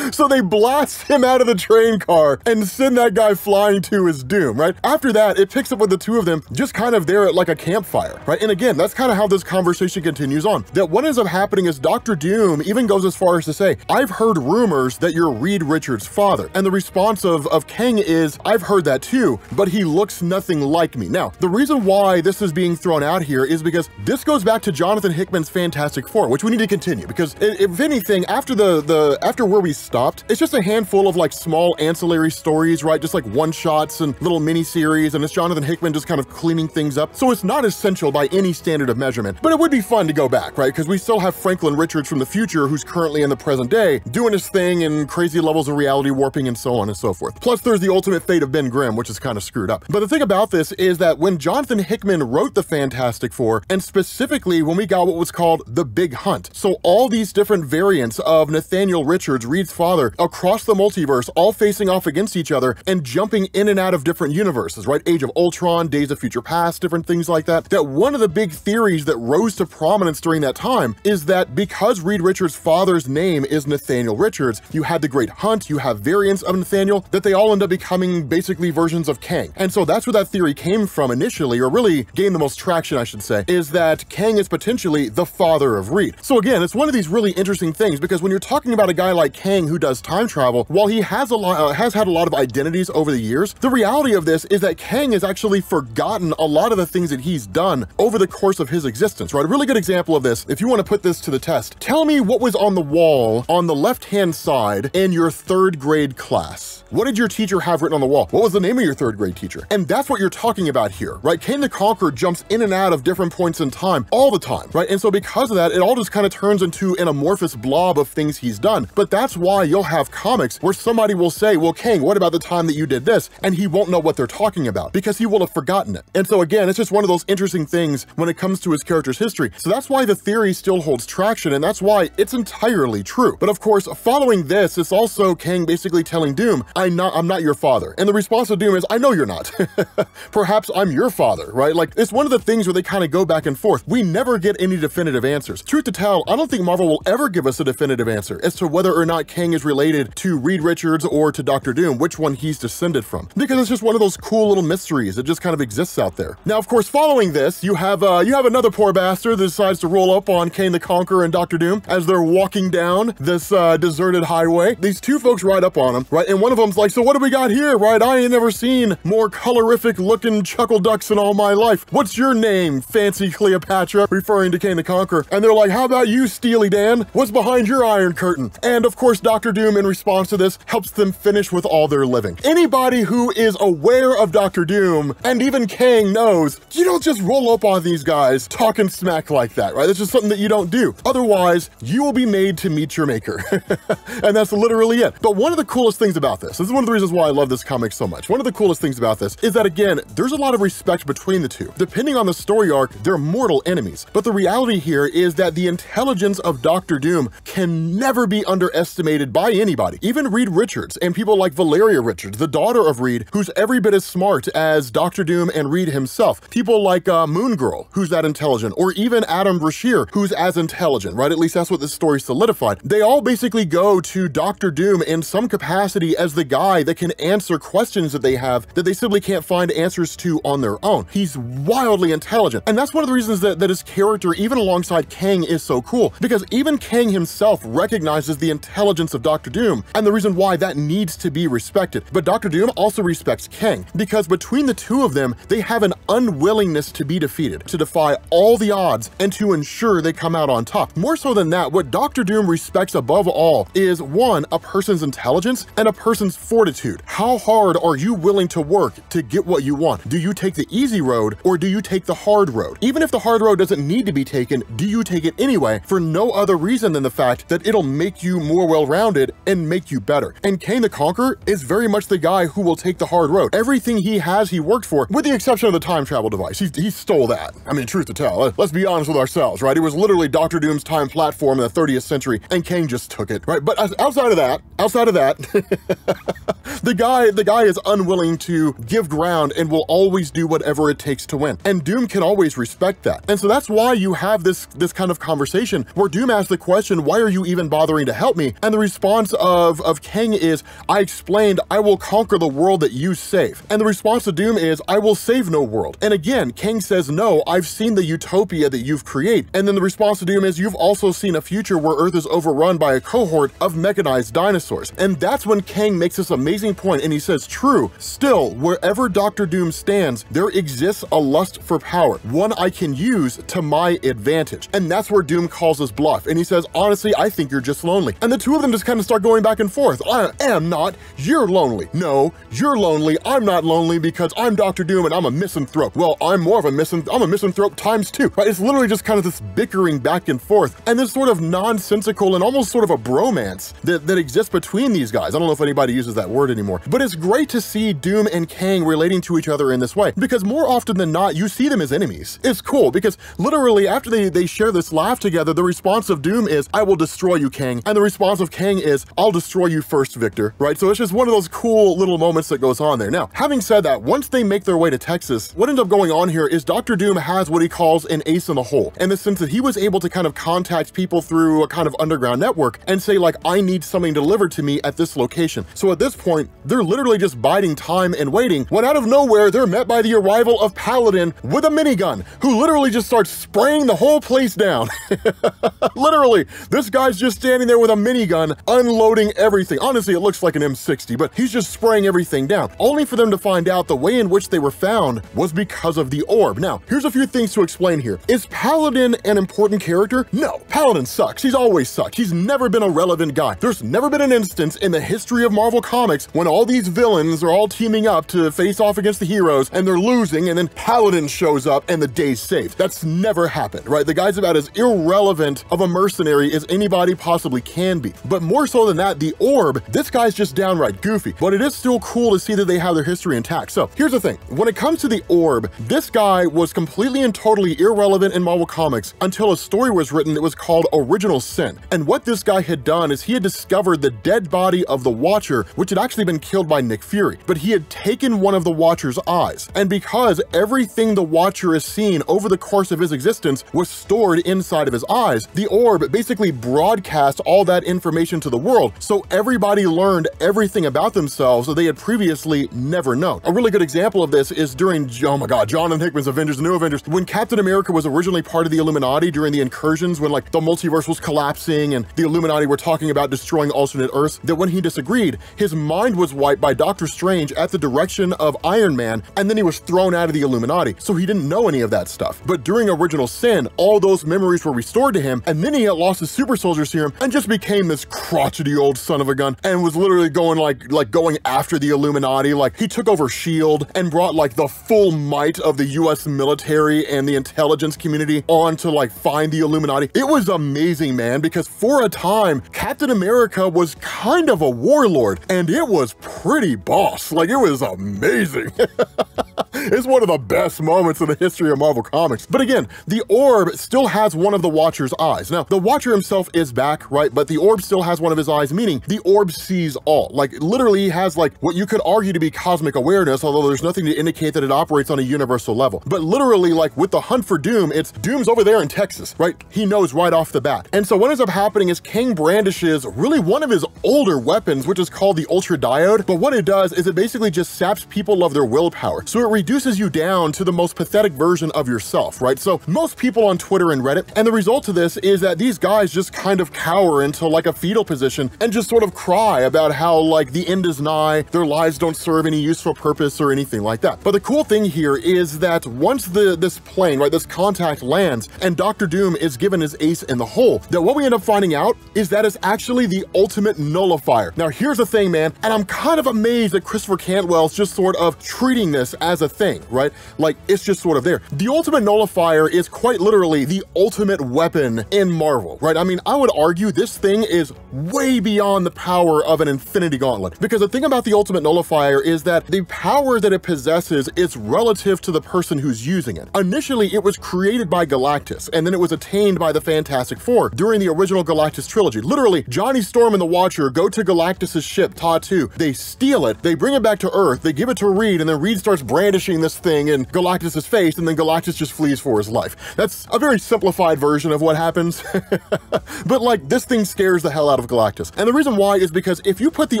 so they blast him out of the train car and send that guy flying to his doom, right? After that, it picks up with the two of them just kind of there at like a campfire, right? And again, that's kind of how this conversation continues on. That what ends up happening is Doctor Doom even goes as far as to say, I've heard rumors that you're Reed Richards' father. And the response of, of Kang is, I've heard that too, but he looks nothing like me. Now, the reason why this is being thrown out here is because this goes back to Jonathan Hickman's Fantastic Four, which we need to continue because if anything, after the, the, after where we stopped, it's just a handful of like small ancillary stories, right? Just like one shots and little mini series, and it's Jonathan Hickman just kind of cleaning things up. So it's not essential by any standard of measurement, but it would be fun to go back, right? Because we still have Franklin Richards from the future who's currently in the present day doing his thing and crazy levels of reality warping and so on and so forth. Plus, there's the ultimate fate of Ben Grimm, which is kind of screwed up. But the thing about this is that when Jonathan Hickman wrote the Fantastic Four, and specifically when we got what was called the Big Hunt, so all these different variants of Nathaniel Richards, Reed's father, across the multiverse, all facing off against each other and jumping in and out of different universes, right? Age of Ultron, Days of Future Past, different things like that. That one of the big theories that rose to prominence during that time is that because Reed Richards' father's name is Nathaniel Richards, you had the Great Hunt, you have variants of Nathaniel, that they all end up becoming basically versions of Kang. And so that's where that theory came from initially, or really gained the most traction, I should say, is that Kang is potentially the father of Reed. So again, it's one of these really interesting things because when you're talking about a guy like Kang who does time travel, while he has a lot, uh, has had a lot of identities over the years, the reality of this is that Kang has actually forgotten a lot of the things that he's done over the course of his existence, right? A really good example of this, if you want to put this to the test, tell me what was on the wall on the left-hand side in your third grade class. What did your teacher have written on the wall? What was the name of your third grade teacher? And that's what you're talking about here, right? Kang the Conqueror jumps in and out of different points in time all the time, right? And so because of that, it all just kind of turns into an amorphous blob of things he's done. But that's why you'll have comics where somebody will say, well, Kang, what about the time that you did this? And he won't know what they're talking about because he will have forgotten it. And so again, it's just one of those interesting things when it comes to his character's history. So that's why the theory still holds traction and that's why it's entirely true. But of course, following this, it's also Kang basically telling Doom, I'm not, I'm not your father. And the response of Doom is, I know you're not. Perhaps I'm your father, right? Like it's one of the things where they kind of go back and forth. We never get any definitive answers. Truth to tell, I don't think Marvel will ever give us a definitive answer as to whether or not Kang is related to Reed Richards or to Doctor Doom, which one he's descended from. Because it's just one of those cool little mysteries that just kind of exists out there. Now, of course, following this, you have uh, you have another poor bastard that decides to roll up on Kang the Conqueror and Doctor Doom as they're walking down this uh, deserted highway. These two folks ride up on him, right? And one of them's like, so what do we got here, right? I ain't never seen more colorific looking chuckle ducks in all my life. What's your name, fancy Cleopatra? Referring to Kang the Conqueror. And they're like, how about you, Steely Dan? What's behind your Iron Curtain? And of course, Doctor Doom, in response to this, helps them finish with all their living. Anybody who is aware of Doctor Doom, and even Kang knows, you don't just roll up on these guys talking smack like that, right? That's just something that you don't do. Otherwise, you will be made to meet your maker. and that's literally it. But one of the coolest things about this, this is one of the reasons why I love this comic so much. One of the coolest things about this is that, again, there's a lot of respect between the two. Depending on the story arc, they're mortal enemies. But the reality here is that the intelligence of Doctor Doom can never be underestimated by anybody. Even Reed Richards and people like Valeria Richards, the daughter of Reed, who's every bit as smart as Doctor Doom and Reed himself. People like uh, Moon Girl, who's that intelligent, or even Adam Brashear, who's as intelligent, right? At least that's what this story solidified. They all basically go to Doctor Doom in some capacity as the guy that can answer questions that they have that they simply can't find answers to on their own. He's wildly intelligent. And that's one of the reasons that, that his character, even alongside Kang, is so cool. Because even Kang himself recognizes the intelligence of Doctor Doom and the reason why that needs to be respected. But Doctor Doom also respects Kang because between the two of them, they have an unwillingness to be defeated, to defy all the odds, and to ensure they come out on top. More so than that, what Doctor Doom respects above all is one, a person's intelligence and a person's fortitude. How hard are you willing to work to get what you want? Do you take the easy road or do you take the hard road? Even if the hard road doesn't need to be taken, do you take it anyway for no other reason than the fact that it'll make you more well-rounded and make you better? And Kang the Conqueror is very much the guy who will take the hard road. Everything he has, he worked for, with the exception of the time travel device. He, he stole that. I mean, truth to tell, let's be honest with ourselves, right? It was literally Doctor Doom's time platform in the 30th century, and Kang just took it, right? But outside of that, outside of that, the guy, the guy is unwilling to give ground and will always do whatever it takes to win. And Doom can always respect that. And so that's why you have this, this kind of conversation where Doom asks the question, why are you even bothering to help me? And the response of, of Kang is, I explained, I will conquer the world that you save. And the response to Doom is, I will save no world. And again, Kang says, no, I've seen the utopia that you've created. And then the response to Doom is, you've also seen a future where Earth is overrun by a cohort of mechanized dinosaurs. And that's when Kang makes this amazing point and he says, true, still, wherever Doctor Doom stands, there exists a lust for power, one I can use to my advantage. And that's where Doom calls his bluff. And he says, honestly, I think you're just lonely. And the two of them just kind of start going back and forth. I am not, you're lonely. No, you're lonely, I'm not lonely because I'm Doctor Doom and I'm a misanthrope. Well, I'm more of a misanthrope, I'm a misanthrope times two, right? It's literally just kind of this bickering back and forth and this sort of nonsensical and almost sort of a bromance that, that exists between these guys. I don't know if anybody uses that word anymore, but it's great to see Doom and Kang relating to each other in this way because more often than not, you see them as enemies. It's cool because literally after they, they share this laugh together, the response of Doom is, I will destroy you, Kang. And the response of Kang is, I'll destroy you first, Victor, right? So it's just one of those cool little moments that goes on there. Now, having said that, once they make their way to Texas, what ends up going on here is Doctor Doom has what he calls an ace in the hole, in the sense that he was able to kind of contact people through a kind of underground network and say like, I need something delivered to me at this location. So at this point, they're literally just biding time and waiting when out of nowhere, they're met by the arrival of Paladin with a minigun, who literally just starts spraying the whole place down. literally, this guy's just standing there with a minigun, unloading everything. Honestly, it looks like an M60, but he's just spraying everything down, only for them to find out the way in which they were found was because of the orb. Now, here's a few things to explain here. Is Paladin an important character? No, Paladin sucks. He's always sucked. He's never been a relevant guy. There's never been an instance in the history of Marvel Comics when all these villains are all teaming up to face off against the heroes and they're losing and then Paladin shows up and the saved. That's never happened, right? The guy's about as irrelevant of a mercenary as anybody possibly can be. But more so than that, the orb, this guy's just downright goofy, but it is still cool to see that they have their history intact. So here's the thing, when it comes to the orb, this guy was completely and totally irrelevant in Marvel Comics until a story was written that was called Original Sin. And what this guy had done is he had discovered the dead body of the Watcher, which had actually been killed by Nick Fury, but he had taken one of the Watcher's eyes. And because everything the Watcher has seen over the course of his existence was stored inside of his eyes, the orb basically broadcast all that information to the world, so everybody learned everything about themselves that they had previously never known. A really good example of this is during, oh my god, Jonathan Hickman's Avengers, the New Avengers, when Captain America was originally part of the Illuminati during the incursions, when like the multiverse was collapsing and the Illuminati were talking about destroying alternate Earths, that when he disagreed, his mind was wiped by Doctor Strange at the direction of Iron Man, and then he was thrown out of the Illuminati, so he didn't know any of that stuff. But during Original Sin, all those memories were restored to him, and then he had lost his super soldier serum and just became this crotchety old son of a gun and was literally going like like going after the Illuminati. Like he took over S.H.I.E.L.D. and brought like the full might of the US military and the intelligence community on to like find the Illuminati. It was amazing, man, because for a time, Captain America was kind of a warlord and it was pretty boss. Like it was amazing. it's one of the best moments in the history of Marvel Comics. But again, the orb still has one of the Watcher's eyes. Now, the Watcher himself is back, right? But the orb still has one of his eyes, meaning the orb sees all. Like, literally has like what you could argue to be cosmic awareness, although there's nothing to indicate that it operates on a universal level. But literally, like with the hunt for Doom, it's Doom's over there in Texas, right? He knows right off the bat. And so what ends up happening is Kang brandishes really one of his older weapons, which is called the Ultra Diode. But what it does is it basically just saps people of their willpower. So it reduces you down to the most pathetic version of yourself, right? So most people on Twitter and Reddit, and the result of this is that these guys just kind of cower into like a fetal position and just sort of cry about how like the end is nigh, their lives don't serve any useful purpose or anything like that. But the cool thing here is that once the this plane, right, this contact lands and Doctor Doom is given his ace in the hole, that what we end up finding out is that it's actually the ultimate nullifier. Now here's the thing, man, and I'm kind of amazed that Christopher Cantwell's just sort of treating this as a thing thing, right? Like, it's just sort of there. The Ultimate Nullifier is quite literally the ultimate weapon in Marvel, right? I mean, I would argue this thing is way beyond the power of an Infinity Gauntlet, because the thing about the Ultimate Nullifier is that the power that it possesses is relative to the person who's using it. Initially, it was created by Galactus, and then it was attained by the Fantastic Four during the original Galactus trilogy. Literally, Johnny Storm and the Watcher go to Galactus's ship, Taa II, they steal it, they bring it back to Earth, they give it to Reed, and then Reed starts brandishing this thing in Galactus's face, and then Galactus just flees for his life. That's a very simplified version of what happens. but like, this thing scares the hell out of Galactus. And the reason why is because if you put the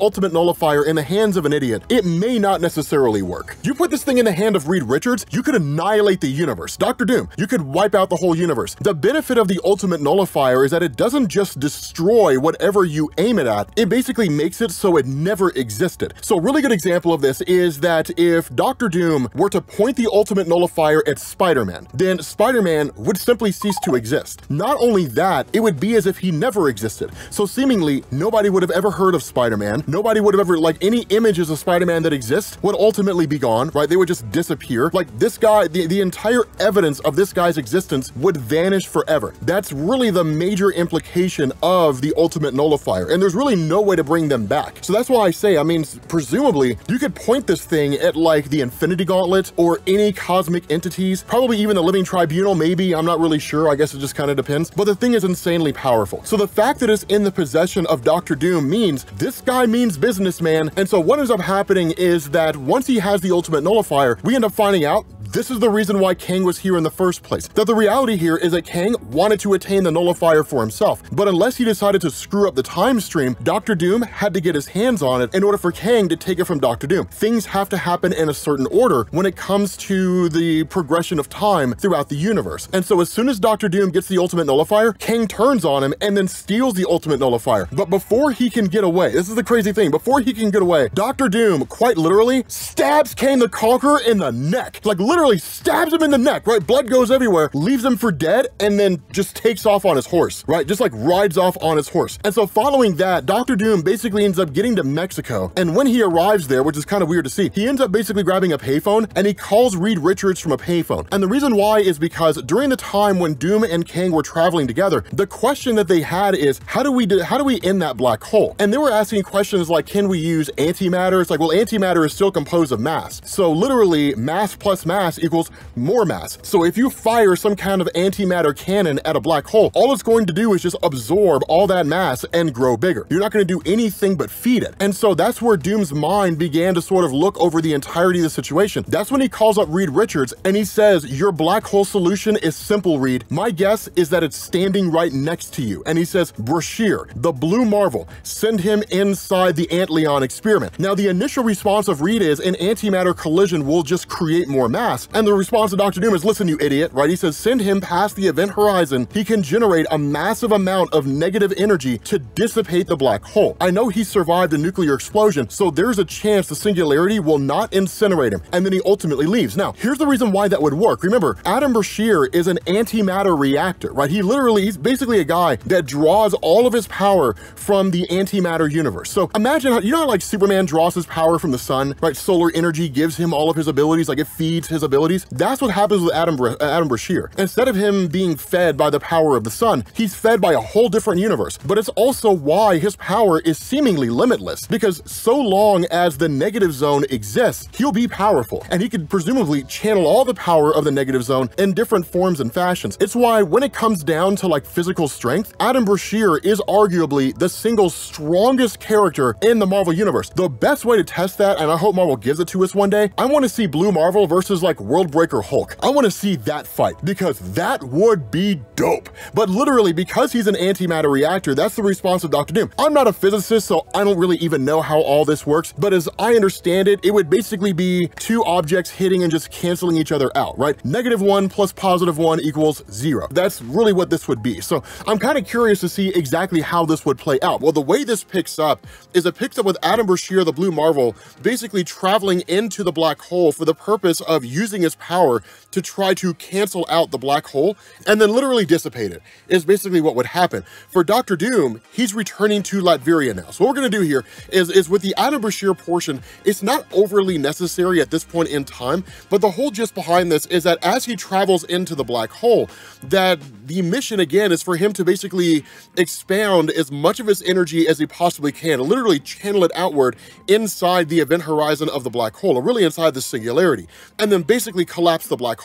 Ultimate Nullifier in the hands of an idiot, it may not necessarily work. You put this thing in the hand of Reed Richards, you could annihilate the universe. Doctor Doom, you could wipe out the whole universe. The benefit of the Ultimate Nullifier is that it doesn't just destroy whatever you aim it at, it basically makes it so it never existed. So a really good example of this is that if Doctor Doom were to point the Ultimate Nullifier at Spider-Man, then Spider-Man would simply cease to exist. Not only that, it would be as if he never existed. So seemingly, nobody would have ever heard of Spider-Man, nobody would have ever, like any images of Spider-Man that exist would ultimately be gone, right? They would just disappear. Like this guy, the, the entire evidence of this guy's existence would vanish forever. That's really the major implication of the Ultimate Nullifier, and there's really no way to bring them back. So that's why I say, I mean, presumably, you could point this thing at like the Infinity Gauntlet or any cosmic entities, probably even the Living Tribunal, maybe, I'm not really sure, I guess it just kind of depends, but the thing is insanely powerful. So the fact that it's in the possession of Doctor Doom means this guy means businessman, and so what ends up happening is that once he has the Ultimate Nullifier, we end up finding out this is the reason why Kang was here in the first place. That the reality here is that Kang wanted to attain the nullifier for himself, but unless he decided to screw up the time stream, Doctor Doom had to get his hands on it in order for Kang to take it from Doctor Doom. Things have to happen in a certain order when it comes to the progression of time throughout the universe. And so as soon as Doctor Doom gets the ultimate nullifier, Kang turns on him and then steals the ultimate nullifier. But before he can get away, this is the crazy thing, before he can get away, Doctor Doom quite literally stabs Kang the Conqueror in the neck. Like literally literally stabs him in the neck, right? Blood goes everywhere, leaves him for dead, and then just takes off on his horse, right? Just like rides off on his horse. And so following that, Doctor Doom basically ends up getting to Mexico. And when he arrives there, which is kind of weird to see, he ends up basically grabbing a payphone and he calls Reed Richards from a payphone. And the reason why is because during the time when Doom and Kang were traveling together, the question that they had is, how do we do, how do we end that black hole? And they were asking questions like, can we use antimatter? It's like, well, antimatter is still composed of mass. So literally mass plus mass mass equals more mass. So if you fire some kind of antimatter cannon at a black hole, all it's going to do is just absorb all that mass and grow bigger. You're not going to do anything but feed it. And so that's where Doom's mind began to sort of look over the entirety of the situation. That's when he calls up Reed Richards and he says, your black hole solution is simple, Reed. My guess is that it's standing right next to you. And he says, Brashear, the blue marvel, send him inside the Antlion experiment. Now, the initial response of Reed is an antimatter collision will just create more mass. And the response to Dr. Doom is, listen, you idiot, right? He says, send him past the event horizon. He can generate a massive amount of negative energy to dissipate the black hole. I know he survived a nuclear explosion, so there's a chance the singularity will not incinerate him. And then he ultimately leaves. Now, here's the reason why that would work. Remember, Adam Brashear is an antimatter reactor, right? He literally, he's basically a guy that draws all of his power from the antimatter universe. So imagine how, you know how like Superman draws his power from the sun, right? Solar energy gives him all of his abilities, like it feeds his abilities. That's what happens with Adam, uh, Adam Brashear. Instead of him being fed by the power of the sun, he's fed by a whole different universe. But it's also why his power is seemingly limitless, because so long as the negative zone exists, he'll be powerful, and he could presumably channel all the power of the negative zone in different forms and fashions. It's why when it comes down to like physical strength, Adam Brashear is arguably the single strongest character in the Marvel Universe. The best way to test that, and I hope Marvel gives it to us one day, I want to see Blue Marvel versus like Worldbreaker Hulk. I want to see that fight because that would be dope. But literally, because he's an antimatter reactor, that's the response of Dr. Doom. I'm not a physicist, so I don't really even know how all this works, but as I understand it, it would basically be two objects hitting and just canceling each other out, right? Negative one plus positive one equals zero. That's really what this would be. So I'm kind of curious to see exactly how this would play out. Well, the way this picks up is it picks up with Adam Brashear, the Blue Marvel, basically traveling into the black hole for the purpose of using using his power to try to cancel out the black hole and then literally dissipate it is basically what would happen. For Doctor Doom, he's returning to Latveria now. So what we're gonna do here is, is with the Adam Brashear portion, it's not overly necessary at this point in time, but the whole gist behind this is that as he travels into the black hole, that the mission again is for him to basically expound as much of his energy as he possibly can, literally channel it outward inside the event horizon of the black hole, or really inside the singularity, and then basically collapse the black hole,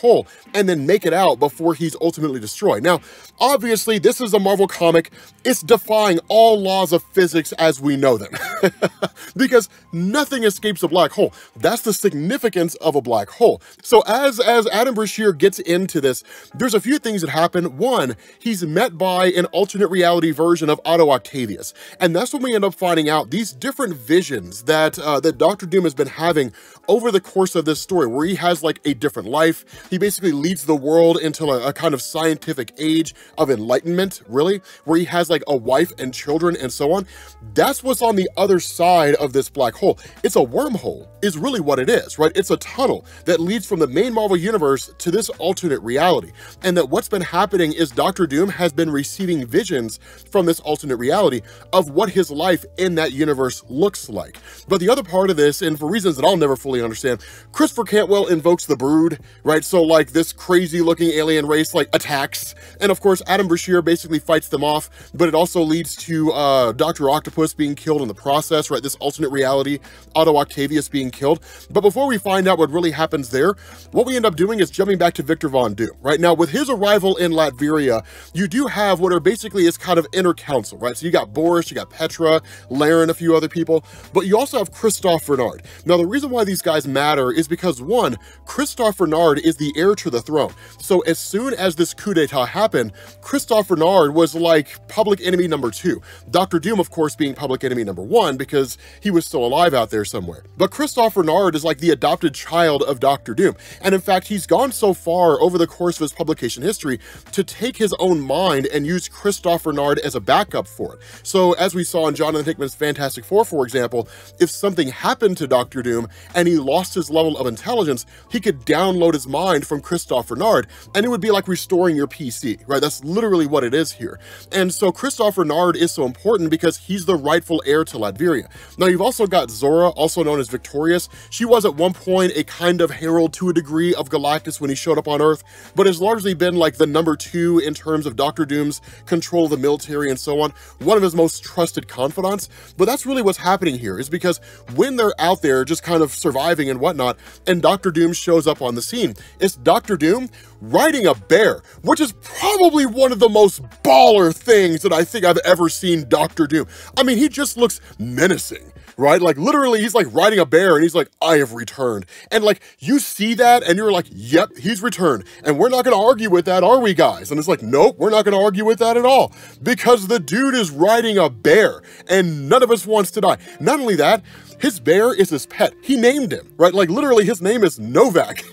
and then make it out before he's ultimately destroyed. Now, obviously, this is a Marvel comic. It's defying all laws of physics as we know them, because nothing escapes a black hole. That's the significance of a black hole. So as, as Adam Brashear gets into this, there's a few things that happen. One, he's met by an alternate reality version of Otto Octavius, and that's when we end up finding out these different visions that, uh, that Doctor Doom has been having over the course of this story, where he has like a different life. He basically leads the world into a, a kind of scientific age of enlightenment, really, where he has like a wife and children and so on. That's what's on the other side of this black hole. It's a wormhole, is really what it is, right? It's a tunnel that leads from the main Marvel universe to this alternate reality. And that what's been happening is Doctor Doom has been receiving visions from this alternate reality of what his life in that universe looks like. But the other part of this, and for reasons that I'll never fully understand, Christopher Cantwell invokes the Brood, right? So like this crazy looking alien race like attacks. And of course, Adam Brashear basically fights them off, but it also leads to uh, Dr. Octopus being killed in the process, right? This alternate reality, Otto Octavius being killed. But before we find out what really happens there, what we end up doing is jumping back to Victor Von Doom, right? Now, with his arrival in Latveria, you do have what are basically is kind of inner council, right? So you got Boris, you got Petra, Laren, a few other people, but you also have Kristoff Vernard. Now, the reason why these guys matter is because one, Kristoff Vernard is the heir to the throne. So as soon as this coup d'etat happened, Kristoff Vernard was like public enemy number two. Dr. Doom, of course, being public enemy number one because he was still alive out there somewhere. But Kristoff Vernard is like the adopted child of Dr. Doom. And in fact, he's gone so far over the course of his publication history to take his own mind and use Kristoff Vernard as a backup for it. So as we saw in Jonathan Hickman's Fantastic Four, for example, if something happened to Dr. Doom and he lost his level of intelligence, he could download his mind from Kristoff Vernard and it would be like restoring your PC, right? That's literally what it is here. And so Kristoff Vernard is so important because he's the rightful heir to Latveria. Now you've also got Zora, also known as Victorious. She was at one point a kind of herald to a degree of Galactus when he showed up on Earth, but has largely been like the number two in terms of Doctor Doom's control of the military and so on, one of his most trusted confidants. But that's really what's happening here is because when they're out there just kind of surviving and whatnot, and Doctor Doom shows up on the scene, it's Doctor Doom riding a bear, which is probably one of the most baller things that I think I've ever seen Doctor Doom. I mean, he just looks menacing right? Like literally he's like riding a bear and he's like, I have returned. And like you see that and you're like, yep, he's returned. And we're not gonna argue with that, are we guys? And it's like, nope, we're not gonna argue with that at all. Because the dude is riding a bear and none of us wants to die. Not only that, his bear is his pet. He named him, right? Like literally his name is Novak.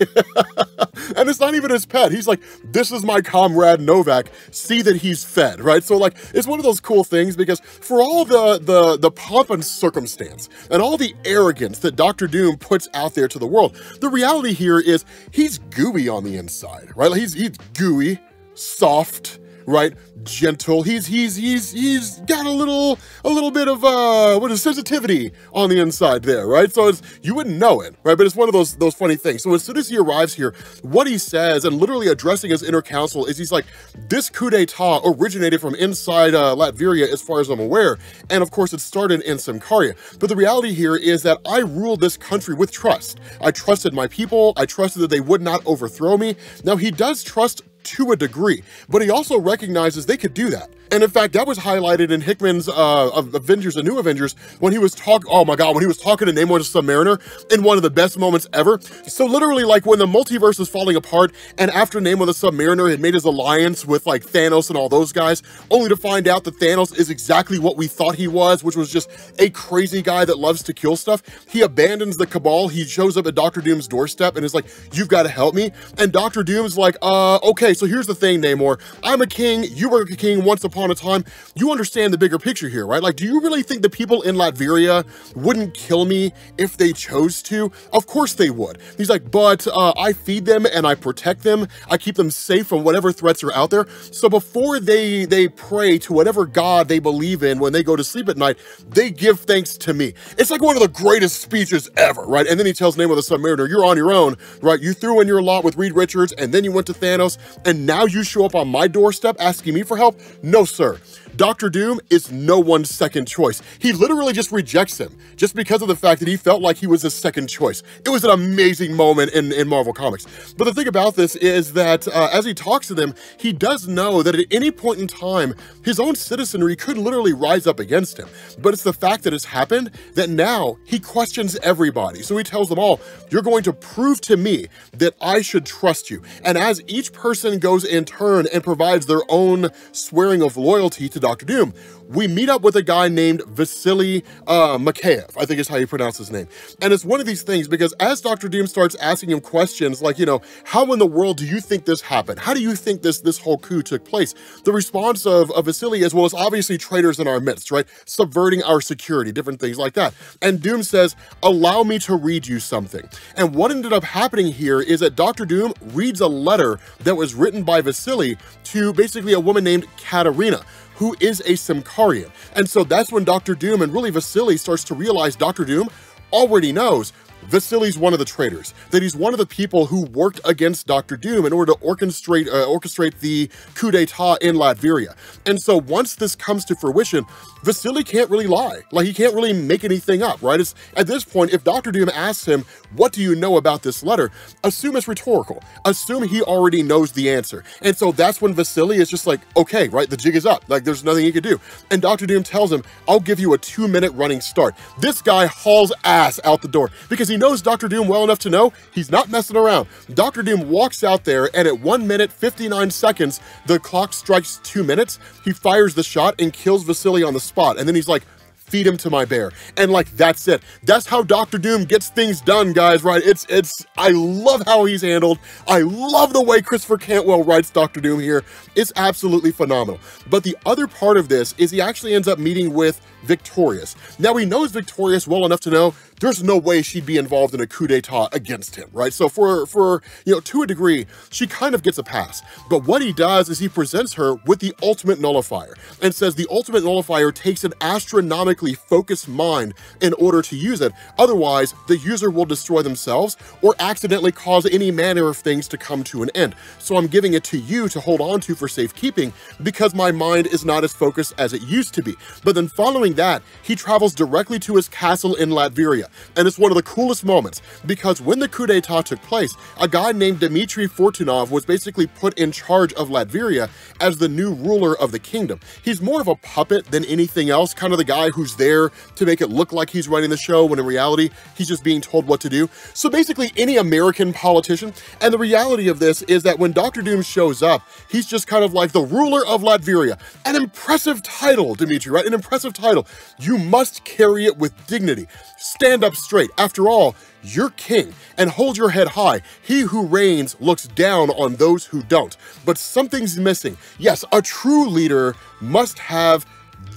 and it's not even his pet. He's like, this is my comrade Novak. See that he's fed, right? So like, it's one of those cool things because for all the, the, the pomp and circumstance and all the arrogance that Dr. Doom puts out there to the world, the reality here is he's gooey on the inside, right? Like he's, he's gooey, soft, right? Gentle. He's he's he's he's got a little a little bit of uh what is sensitivity on the inside there, right? So it's you wouldn't know it, right? But it's one of those those funny things. So as soon as he arrives here, what he says and literally addressing his inner council is he's like, this coup d'etat originated from inside uh, Latveria, as far as I'm aware, and of course it started in Symkaria. But the reality here is that I ruled this country with trust. I trusted my people. I trusted that they would not overthrow me. Now he does trust to a degree, but he also recognizes they could do that. And in fact, that was highlighted in Hickman's uh, Avengers, the New Avengers, when he was talking, oh my God, when he was talking to Namor the Submariner in one of the best moments ever. So literally like when the multiverse is falling apart and after Namor the Submariner had made his alliance with like Thanos and all those guys, only to find out that Thanos is exactly what we thought he was, which was just a crazy guy that loves to kill stuff. He abandons the Cabal. He shows up at Doctor Doom's doorstep and is like, you've got to help me. And Doctor Doom's like, uh, okay, so here's the thing, Namor. I'm a king. You were a king once upon upon a time, you understand the bigger picture here, right? Like, do you really think the people in Latveria wouldn't kill me if they chose to? Of course they would. He's like, but uh, I feed them and I protect them. I keep them safe from whatever threats are out there. So before they, they pray to whatever God they believe in when they go to sleep at night, they give thanks to me. It's like one of the greatest speeches ever, right? And then he tells Namor the Submariner, you're on your own, right? You threw in your lot with Reed Richards and then you went to Thanos and now you show up on my doorstep asking me for help? No, sir. Doctor Doom is no one's second choice. He literally just rejects him just because of the fact that he felt like he was his second choice. It was an amazing moment in, in Marvel Comics. But the thing about this is that uh, as he talks to them, he does know that at any point in time, his own citizenry could literally rise up against him. But it's the fact that it's happened that now he questions everybody. So he tells them all, you're going to prove to me that I should trust you. And as each person goes in turn and provides their own swearing of loyalty to Doctor Doom, we meet up with a guy named Vasily uh, I think is how you pronounce his name. And it's one of these things because as Dr. Doom starts asking him questions like, you know, how in the world do you think this happened? How do you think this, this whole coup took place? The response of, of Vasily is, well, it's obviously traitors in our midst, right? Subverting our security, different things like that. And Doom says, allow me to read you something. And what ended up happening here is that Dr. Doom reads a letter that was written by Vasily to basically a woman named Katarina, who is a Symkarian. And so that's when Dr. Doom and really Vasily starts to realize Dr. Doom already knows Vasily's one of the traitors, that he's one of the people who worked against Doctor Doom in order to orchestrate uh, orchestrate the coup d'etat in Latveria. And so once this comes to fruition, Vasily can't really lie. Like he can't really make anything up, right? It's, at this point, if Doctor Doom asks him, what do you know about this letter? Assume it's rhetorical. Assume he already knows the answer. And so that's when Vasily is just like, okay, right, the jig is up. Like there's nothing he can do. And Doctor Doom tells him, I'll give you a two minute running start. This guy hauls ass out the door because he knows Doctor Doom well enough to know he's not messing around. Doctor Doom walks out there and at one minute, 59 seconds, the clock strikes two minutes. He fires the shot and kills Vasily on the spot. And then he's like, feed him to my bear. And like, that's it. That's how Doctor Doom gets things done, guys, right? It's, it's, I love how he's handled. I love the way Christopher Cantwell writes Doctor Doom here. It's absolutely phenomenal. But the other part of this is he actually ends up meeting with Victorious. Now he knows Victorious well enough to know there's no way she'd be involved in a coup d'etat against him, right? So for, for, you know, to a degree, she kind of gets a pass. But what he does is he presents her with the ultimate nullifier and says the ultimate nullifier takes an astronomically focused mind in order to use it. Otherwise, the user will destroy themselves or accidentally cause any manner of things to come to an end. So I'm giving it to you to hold on to for safekeeping because my mind is not as focused as it used to be. But then following that, he travels directly to his castle in Latveria. And it's one of the coolest moments because when the coup d'etat took place, a guy named Dmitry Fortunov was basically put in charge of Latveria as the new ruler of the kingdom. He's more of a puppet than anything else, kind of the guy who's there to make it look like he's running the show when in reality, he's just being told what to do. So basically any American politician, and the reality of this is that when Dr. Doom shows up, he's just kind of like the ruler of Latveria. An impressive title, Dmitry, right? An impressive title. You must carry it with dignity. Stand up straight. After all, you're king, and hold your head high. He who reigns looks down on those who don't. But something's missing. Yes, a true leader must have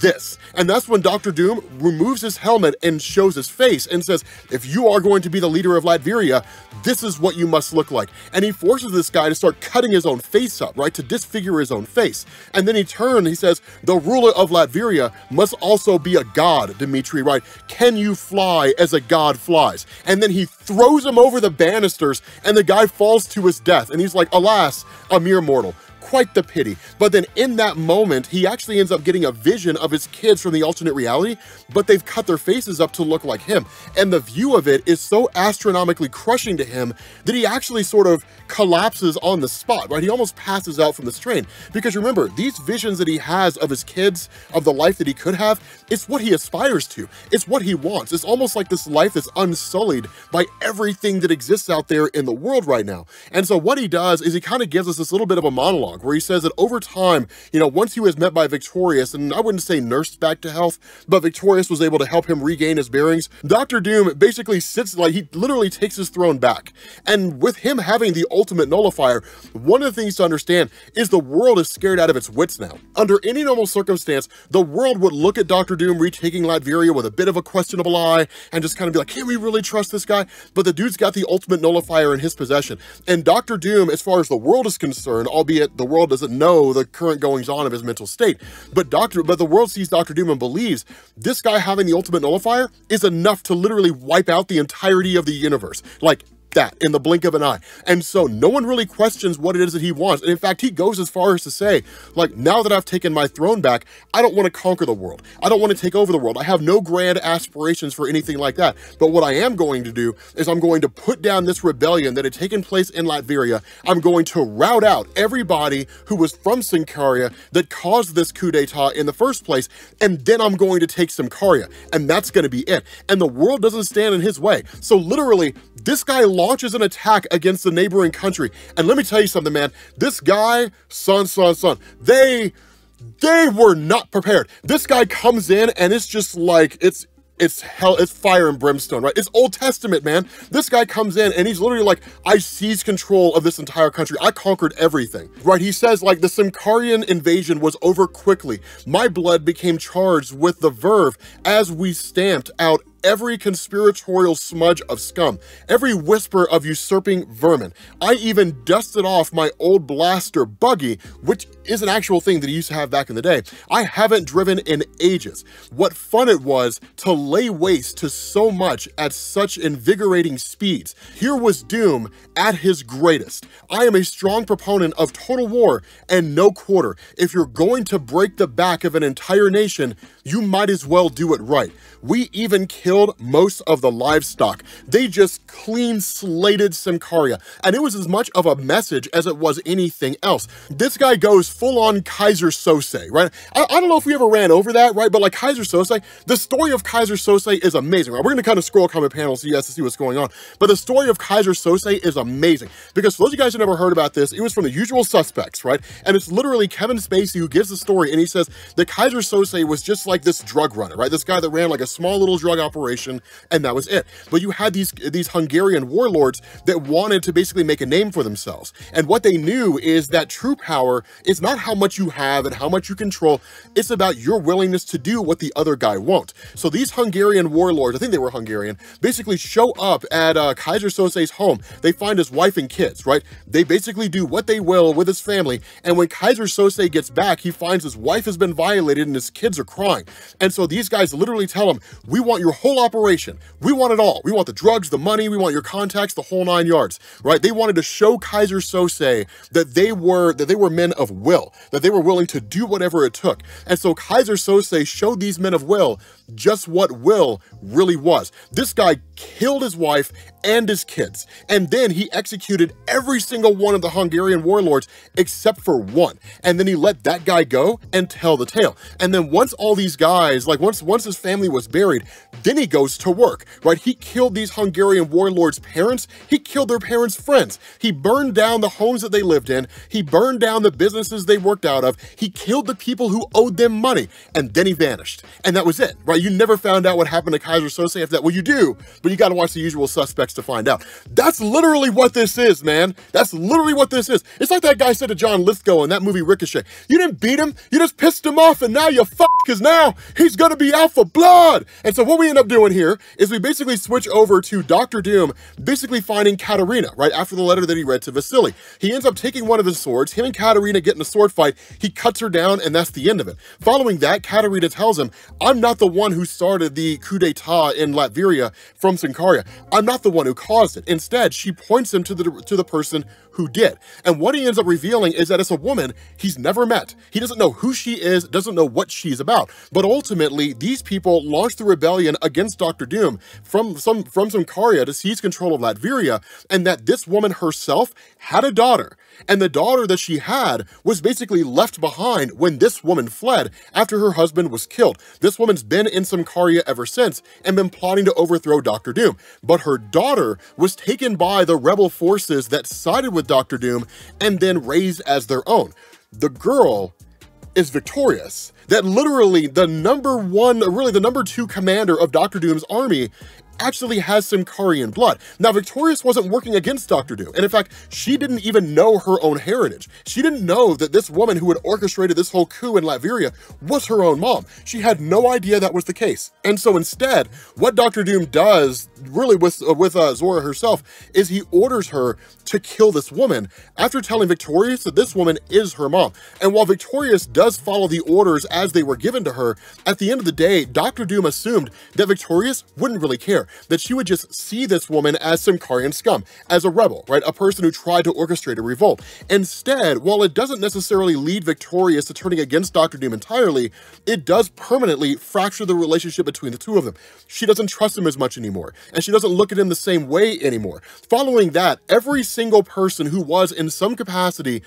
this. And that's when Dr. Doom removes his helmet and shows his face and says, if you are going to be the leader of Latveria, this is what you must look like. And he forces this guy to start cutting his own face up, right? To disfigure his own face. And then he turns, he says, the ruler of Latveria must also be a god, Dmitry, right? Can you fly as a god flies? And then he throws him over the banisters and the guy falls to his death. And he's like, alas, a mere mortal quite the pity. But then in that moment, he actually ends up getting a vision of his kids from the alternate reality, but they've cut their faces up to look like him. And the view of it is so astronomically crushing to him that he actually sort of collapses on the spot, right? He almost passes out from the strain. Because remember, these visions that he has of his kids, of the life that he could have, it's what he aspires to. It's what he wants. It's almost like this life that's unsullied by everything that exists out there in the world right now. And so what he does is he kind of gives us this little bit of a monologue where he says that over time, you know, once he was met by Victorious, and I wouldn't say nursed back to health, but Victorious was able to help him regain his bearings, Doctor Doom basically sits, like, he literally takes his throne back. And with him having the ultimate nullifier, one of the things to understand is the world is scared out of its wits now. Under any normal circumstance, the world would look at Doctor Doom retaking Latveria with a bit of a questionable eye and just kind of be like, can we really trust this guy? But the dude's got the ultimate nullifier in his possession. And Doctor Doom, as far as the world is concerned, albeit the world doesn't know the current goings on of his mental state, but Doctor, but the world sees Doctor Doom and believes this guy having the ultimate nullifier is enough to literally wipe out the entirety of the universe. Like, that in the blink of an eye. And so no one really questions what it is that he wants. And in fact, he goes as far as to say, like, now that I've taken my throne back, I don't want to conquer the world. I don't want to take over the world. I have no grand aspirations for anything like that. But what I am going to do is I'm going to put down this rebellion that had taken place in Latveria. I'm going to rout out everybody who was from Symkaria that caused this coup d'etat in the first place. And then I'm going to take Symkaria. And that's going to be it. And the world doesn't stand in his way. So literally, this guy launches an attack against the neighboring country. And let me tell you something, man. This guy, son, son, son, they they were not prepared. This guy comes in and it's just like it's it's hell, it's fire and brimstone, right? It's Old Testament, man. This guy comes in and he's literally like, I seized control of this entire country. I conquered everything, right? He says like the Symkarian invasion was over quickly. My blood became charged with the verve as we stamped out every conspiratorial smudge of scum, every whisper of usurping vermin. I even dusted off my old blaster buggy, which is an actual thing that he used to have back in the day. I haven't driven in ages. What fun it was to lay waste to so much at such invigorating speeds. Here was Doom at his greatest. I am a strong proponent of total war and no quarter. If you're going to break the back of an entire nation, you might as well do it right. We even killed most of the livestock. They just clean slated Symkaria, and it was as much of a message as it was anything else. This guy goes full on Keyser Söze, right? I, I, don't know if we ever ran over that, right? But like Keyser Söze, the story of Keyser Söze is amazing, right? We're gonna kind of scroll comment panel so you guys to see what's going on. But the story of Keyser Söze is amazing because for those of you guys who never heard about this, it was from the usual suspects, right? And it's literally Kevin Spacey who gives the story and he says that Keyser Söze was just like this drug runner, right? This guy that ran like a small little drug operation and that was it. But you had these, these Hungarian warlords that wanted to basically make a name for themselves. And what they knew is that true power is not how much you have and how much you control. It's about your willingness to do what the other guy won't. So these Hungarian warlords, I think they were Hungarian, basically show up at uh, Keyser Söze's home. They find his wife and kids, right? They basically do what they will with his family. And when Keyser Söze gets back, he finds his wife has been violated and his kids are crying. And so these guys literally tell him, we want your whole operation. We want it all. We want the drugs, the money, we want your contacts, the whole nine yards, right? They wanted to show Keyser Söze that they were that they were men of will, that they were willing to do whatever it took. And so Keyser Söze showed these men of will just what will really was. This guy killed his wife and his kids, and then he executed every single one of the Hungarian warlords except for one. And then he let that guy go and tell the tale. And then once all these guys, like once once his family was buried, then he goes to work, right? He killed these Hungarian warlords' parents. He killed their parents' friends. He burned down the homes that they lived in. He burned down the businesses they worked out of. He killed the people who owed them money. And then he vanished. And that was it, right? You never found out what happened to Keyser Söze after that. Well, you do, but you got to watch the usual suspects to find out. That's literally what this is, man. That's literally what this is. It's like that guy said to John Lithgow in that movie Ricochet. You didn't beat him. You just pissed him off and now you're fucked because now he's going to be out for blood. And so what we end up doing here is we basically switch over to Doctor Doom basically finding Katarina, right after the letter that he read to Vasily. He ends up taking one of the swords, him and Katarina get in a sword fight, he cuts her down and that's the end of it. Following that, Katarina tells him, I'm not the one who started the coup d'etat in Latveria from Symkaria. I'm not the one who caused it. Instead, she points him to the, to the person who did. And what he ends up revealing is that it's a woman he's never met. He doesn't know who she is, doesn't know what she's about. But ultimately, these people launched the rebellion against Doctor Doom from some from Symkaria to seize control of Latveria, and that this woman herself had a daughter. And the daughter that she had was basically left behind when this woman fled after her husband was killed. This woman's been in Symkaria ever since and been plotting to overthrow Doctor Doom. But her daughter was taken by the rebel forces that sided with Doctor Doom and then raised as their own. the girl is Victorious. That literally the number one, really the number two commander of Doctor Doom's army actually has some Symkarian blood. Now, Victorious wasn't working against Doctor Doom, and in fact, she didn't even know her own heritage. She didn't know that this woman who had orchestrated this whole coup in Latveria was her own mom. She had no idea that was the case. And so instead, what Doctor Doom does, really with, uh, with uh, Zora herself, is he orders her to kill this woman after telling Victorious that this woman is her mom. And while Victorious does follow the orders as they were given to her, at the end of the day, Doctor Doom assumed that Victorious wouldn't really care that she would just see this woman as Symkarian scum, as a rebel, right? A person who tried to orchestrate a revolt. Instead, while it doesn't necessarily lead Victorious to turning against Doctor Doom entirely, it does permanently fracture the relationship between the two of them. She doesn't trust him as much anymore, and she doesn't look at him the same way anymore. Following that, every single person who was in some capacity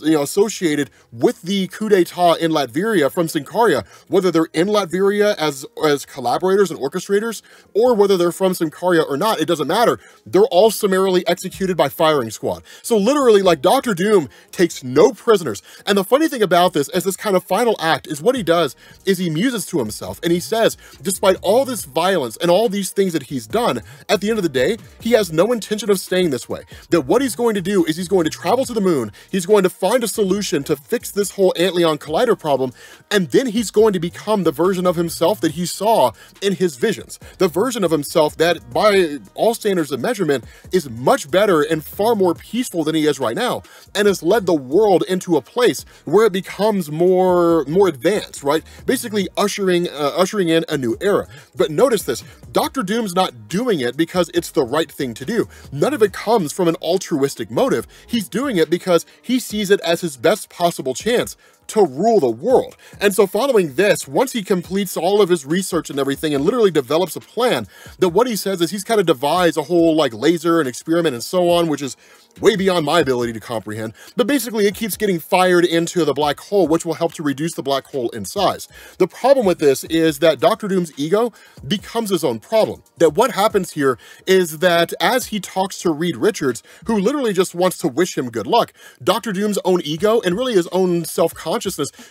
you know, associated with the coup d'etat in Latveria from Symkaria, whether they're in Latveria as, as collaborators and orchestrators, or whether they're from Symkaria or not, it doesn't matter. They're all summarily executed by firing squad. So literally, like, Doctor Doom takes no prisoners. And the funny thing about this, as this kind of final act, is what he does is he muses to himself and he says, despite all this violence and all these things that he's done, at the end of the day, he has no intention of staying this way. That what he's going to do is he's going to travel to the moon, he's going to find a solution to fix this whole Antlion Collider problem, and then he's going to become the version of himself that he saw in his visions. The version of himself himself that by all standards of measurement is much better and far more peaceful than he is right now and has led the world into a place where it becomes more more advanced right basically ushering uh, ushering in a new era but notice this Dr. Doom's not doing it because it's the right thing to do. None of it comes from an altruistic motive. He's doing it because he sees it as his best possible chance to rule the world. And so following this, once he completes all of his research and everything and literally develops a plan, that what he says is he's kind of devised a whole like laser and experiment and so on, which is way beyond my ability to comprehend, but basically it keeps getting fired into the black hole, which will help to reduce the black hole in size. The problem with this is that Doctor Doom's ego becomes his own problem. That what happens here is that as he talks to Reed Richards, who literally just wants to wish him good luck, Doctor Doom's own ego and really his own self-consciousness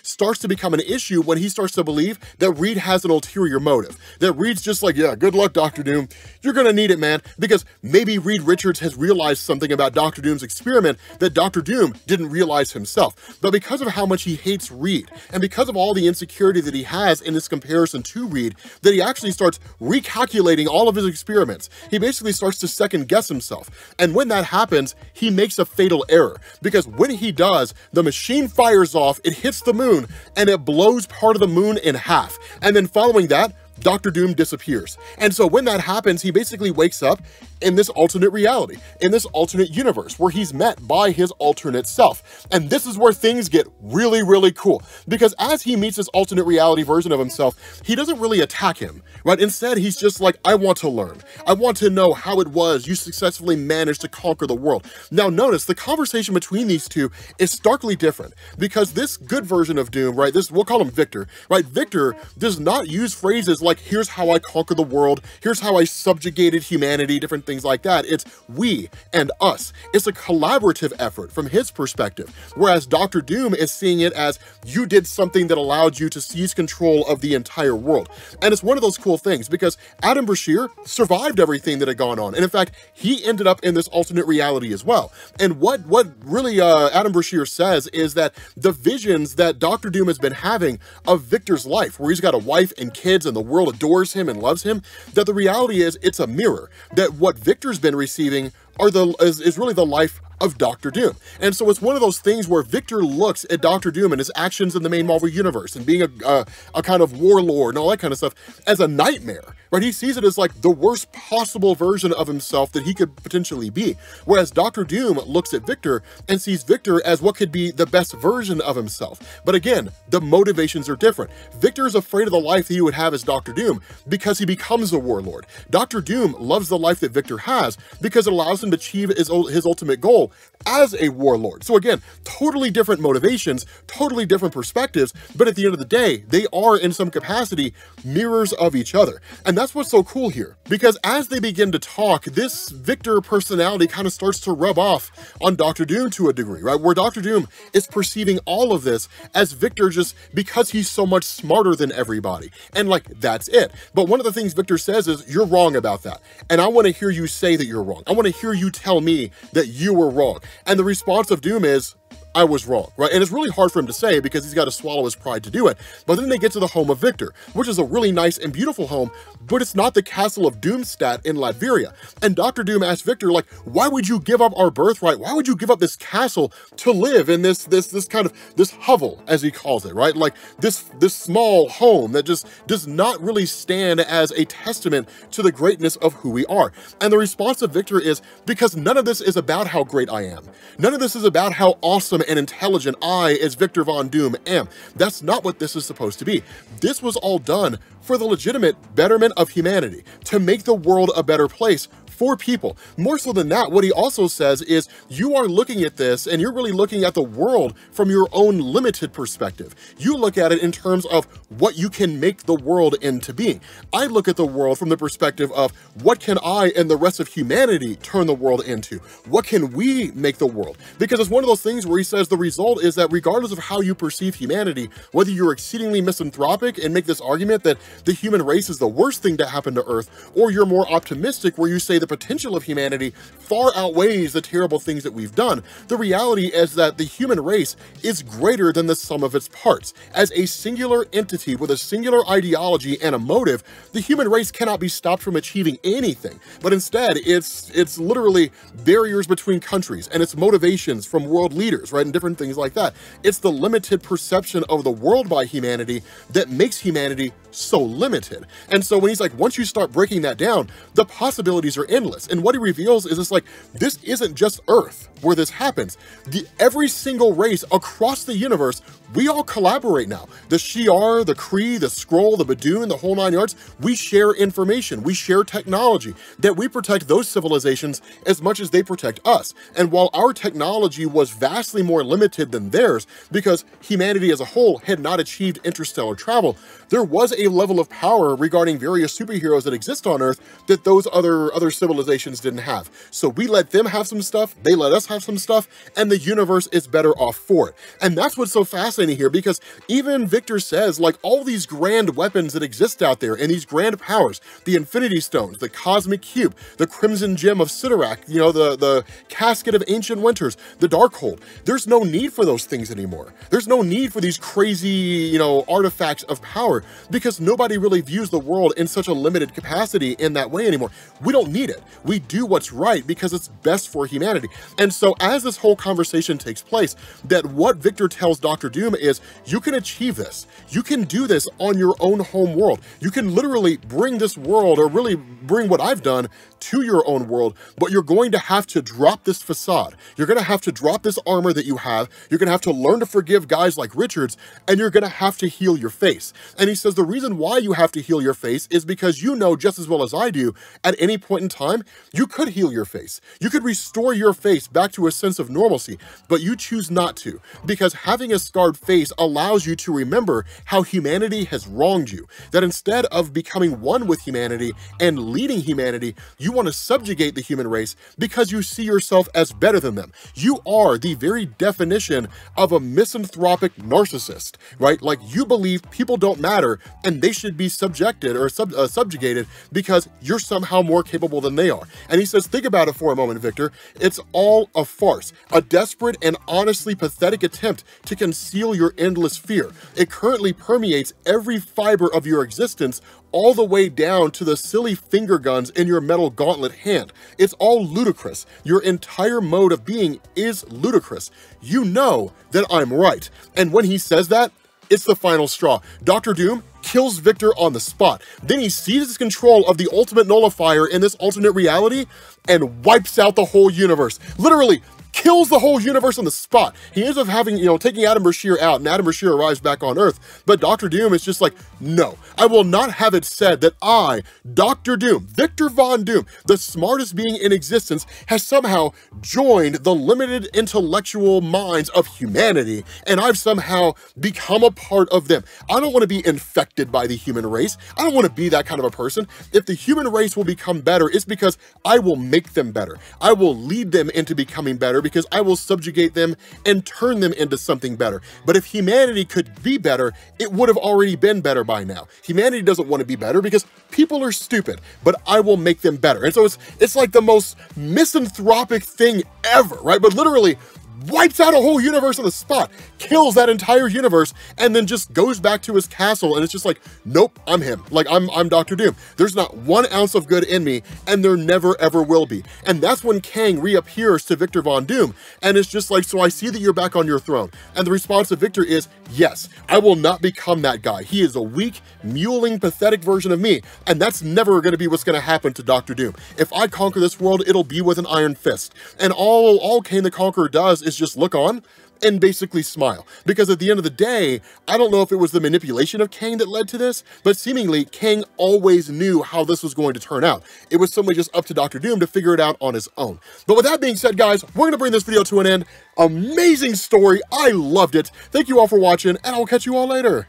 starts to become an issue when he starts to believe that Reed has an ulterior motive. That Reed's just like, yeah, good luck, Doctor Doom. You're gonna need it, man, because maybe Reed Richards has realized something about Doctor Dr. Doom's experiment that Dr. Doom didn't realize himself. But because of how much he hates Reed, and because of all the insecurity that he has in this comparison to Reed, that he actually starts recalculating all of his experiments. He basically starts to second guess himself. And when that happens, he makes a fatal error. Because when he does, the machine fires off, it hits the moon, and it blows part of the moon in half. And then following that, Doctor Doom disappears. And so when that happens, he basically wakes up in this alternate reality, in this alternate universe where he's met by his alternate self. And this is where things get really, really cool because as he meets this alternate reality version of himself, he doesn't really attack him, right? Instead, he's just like, I want to learn. I want to know how it was you successfully managed to conquer the world. Now, notice the conversation between these two is starkly different because this good version of Doom, right? This, we'll call him Victor, right? Victor does not use phrases like, here's how I conquered the world, here's how I subjugated humanity, different things like that. It's we and us. It's a collaborative effort from his perspective, whereas Dr. Doom is seeing it as you did something that allowed you to seize control of the entire world. And it's one of those cool things because Adam Brashear survived everything that had gone on. And in fact, he ended up in this alternate reality as well. And what, what really uh, Adam Brashear says is that the visions that Dr. Doom has been having of Victor's life, where he's got a wife and kids and the world world adores him and loves him, that the reality is it's a mirror. That what Victor's been receiving are the is, is really the life of Doctor Doom. And so it's one of those things where Victor looks at Doctor Doom and his actions in the main Marvel Universe and being a, a, a, kind of warlord and all that kind of stuff as a nightmare, right? He sees it as like the worst possible version of himself that he could potentially be. Whereas Doctor Doom looks at Victor and sees Victor as what could be the best version of himself. But again, the motivations are different. Victor is afraid of the life that he would have as Doctor Doom because he becomes a warlord. Doctor Doom loves the life that Victor has because it allows him achieve his, his ultimate goal as a warlord. So again, totally different motivations, totally different perspectives, but at the end of the day, they are in some capacity mirrors of each other. And that's what's so cool here, because as they begin to talk, this Victor personality kind of starts to rub off on Doctor Doom to a degree, right? Where Doctor Doom is perceiving all of this as Victor just because he's so much smarter than everybody. And like, that's it. But one of the things Victor says is, you're wrong about that. And I want to hear you say that you're wrong. I want to hear you tell me that you were wrong. And the response of Doom is, I was wrong, right? And it's really hard for him to say because he's got to swallow his pride to do it. But then they get to the home of Victor, which is a really nice and beautiful home, but it's not the castle of Doomstadt in Latveria. And Dr. Doom asks Victor, like, why would you give up our birthright? Why would you give up this castle to live in this this this kind of this hovel, as he calls it, right? Like this this small home that just does not really stand as a testament to the greatness of who we are. And the response of Victor is because none of this is about how great I am. None of this is about how awesome and intelligent I, as Victor Von Doom, am. That's not what this is supposed to be. This was all done for the legitimate betterment of humanity, to make the world a better place for people. More so than that, what he also says is you are looking at this and you're really looking at the world from your own limited perspective. You look at it in terms of what you can make the world into being. I look at the world from the perspective of what can I and the rest of humanity turn the world into? What can we make the world? Because it's one of those things where he says the result is that regardless of how you perceive humanity, whether you're exceedingly misanthropic and make this argument that the human race is the worst thing to happen to Earth, or you're more optimistic where you say the the potential of humanity far outweighs the terrible things that we've done. The reality is that the human race is greater than the sum of its parts. As a singular entity with a singular ideology and a motive, the human race cannot be stopped from achieving anything. But instead, it's it's literally barriers between countries and it's motivations from world leaders, right, and different things like that. It's the limited perception of the world by humanity that makes humanity so limited. And so when he's like, once you start breaking that down, the possibilities are endless. And what he reveals is it's like, this isn't just Earth where this happens. The every single race across the universe, we all collaborate now. The Shi'ar, the Kree, the Skrull, the Badoon, the whole nine yards, we share information, we share technology, that we protect those civilizations as much as they protect us. And while our technology was vastly more limited than theirs, because humanity as a whole had not achieved interstellar travel, there was a level of power regarding various superheroes that exist on Earth that those other, other civilizations didn't have. So we let them have some stuff, they let us have some stuff, and the universe is better off for it. And that's what's so fascinating here, because even Victor says, like, all these grand weapons that exist out there, and these grand powers, the Infinity Stones, the Cosmic Cube, the Crimson Gem of Cyttorak, you know, the, the Casket of Ancient Winters, the Darkhold, there's no need for those things anymore. There's no need for these crazy, you know, artifacts of power, because nobody really views the world in such a limited capacity in that way anymore. We don't need it. We do what's right because it's best for humanity. And so as this whole conversation takes place, that what Victor tells Dr. Doom is, you can achieve this. You can do this on your own home world. You can literally bring this world, or really bring what I've done, to your own world, but you're going to have to drop this facade. You're going to have to drop this armor that you have. You're going to have to learn to forgive guys like Richards, and you're going to have to heal your face. And he says the reason why you have to heal your face is because you know just as well as I do, at any point in time, you could heal your face. You could restore your face back to a sense of normalcy, but you choose not to because having a scarred face allows you to remember how humanity has wronged you. That instead of becoming one with humanity and leading humanity, you want to subjugate the human race because you see yourself as better than them. You are the very definition of a misanthropic narcissist, right? Like you believe people don't matter and they should be subjected or sub, uh, subjugated because you're somehow more capable than they are. And he says, think about it for a moment, Victor. It's all a farce, a desperate and honestly pathetic attempt to conceal your endless fear. It currently permeates every fiber of your existence all the way down to the silly finger guns in your metal gauntlet hand. It's all ludicrous. Your entire mode of being is ludicrous. You know that I'm right. And when he says that, it's the final straw. Dr. Doom kills Victor on the spot. Then he seizes control of the ultimate nullifier in this alternate reality and wipes out the whole universe. Literally kills the whole universe on the spot. He ends up having, you know, taking Adam Brashear out, and Adam Brashear arrives back on Earth. But Doctor Doom is just like, no, I will not have it said that I, Doctor Doom, Victor Von Doom, the smartest being in existence, has somehow joined the limited intellectual minds of humanity, and I've somehow become a part of them. I don't want to be infected by the human race. I don't want to be that kind of a person. If the human race will become better, it's because I will make them better. I will lead them into becoming better because I will subjugate them and turn them into something better. But if humanity could be better, it would have already been better by now. Humanity doesn't want to be better because people are stupid, but I will make them better. And so it's it's like the most misanthropic thing ever, right? But literally, wipes out a whole universe on the spot, kills that entire universe, and then just goes back to his castle and it's just like, nope, I'm him. Like, I'm, I'm Doctor Doom. There's not one ounce of good in me, and there never ever will be. And that's when Kang reappears to Victor Von Doom, and it's just like, so I see that you're back on your throne. And the response of Victor is, yes, I will not become that guy. He is a weak, mewling, pathetic version of me, and that's never gonna be what's gonna happen to Doctor Doom. If I conquer this world, it'll be with an iron fist. And all, all Kang the Conqueror does is just look on and basically smile. Because at the end of the day, I don't know if it was the manipulation of Kang that led to this, but seemingly Kang always knew how this was going to turn out. It was simply just up to Doctor Doom to figure it out on his own. But with that being said, guys, we're going to bring this video to an end. Amazing story. I loved it. Thank you all for watching, and I'll catch you all later.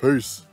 Peace.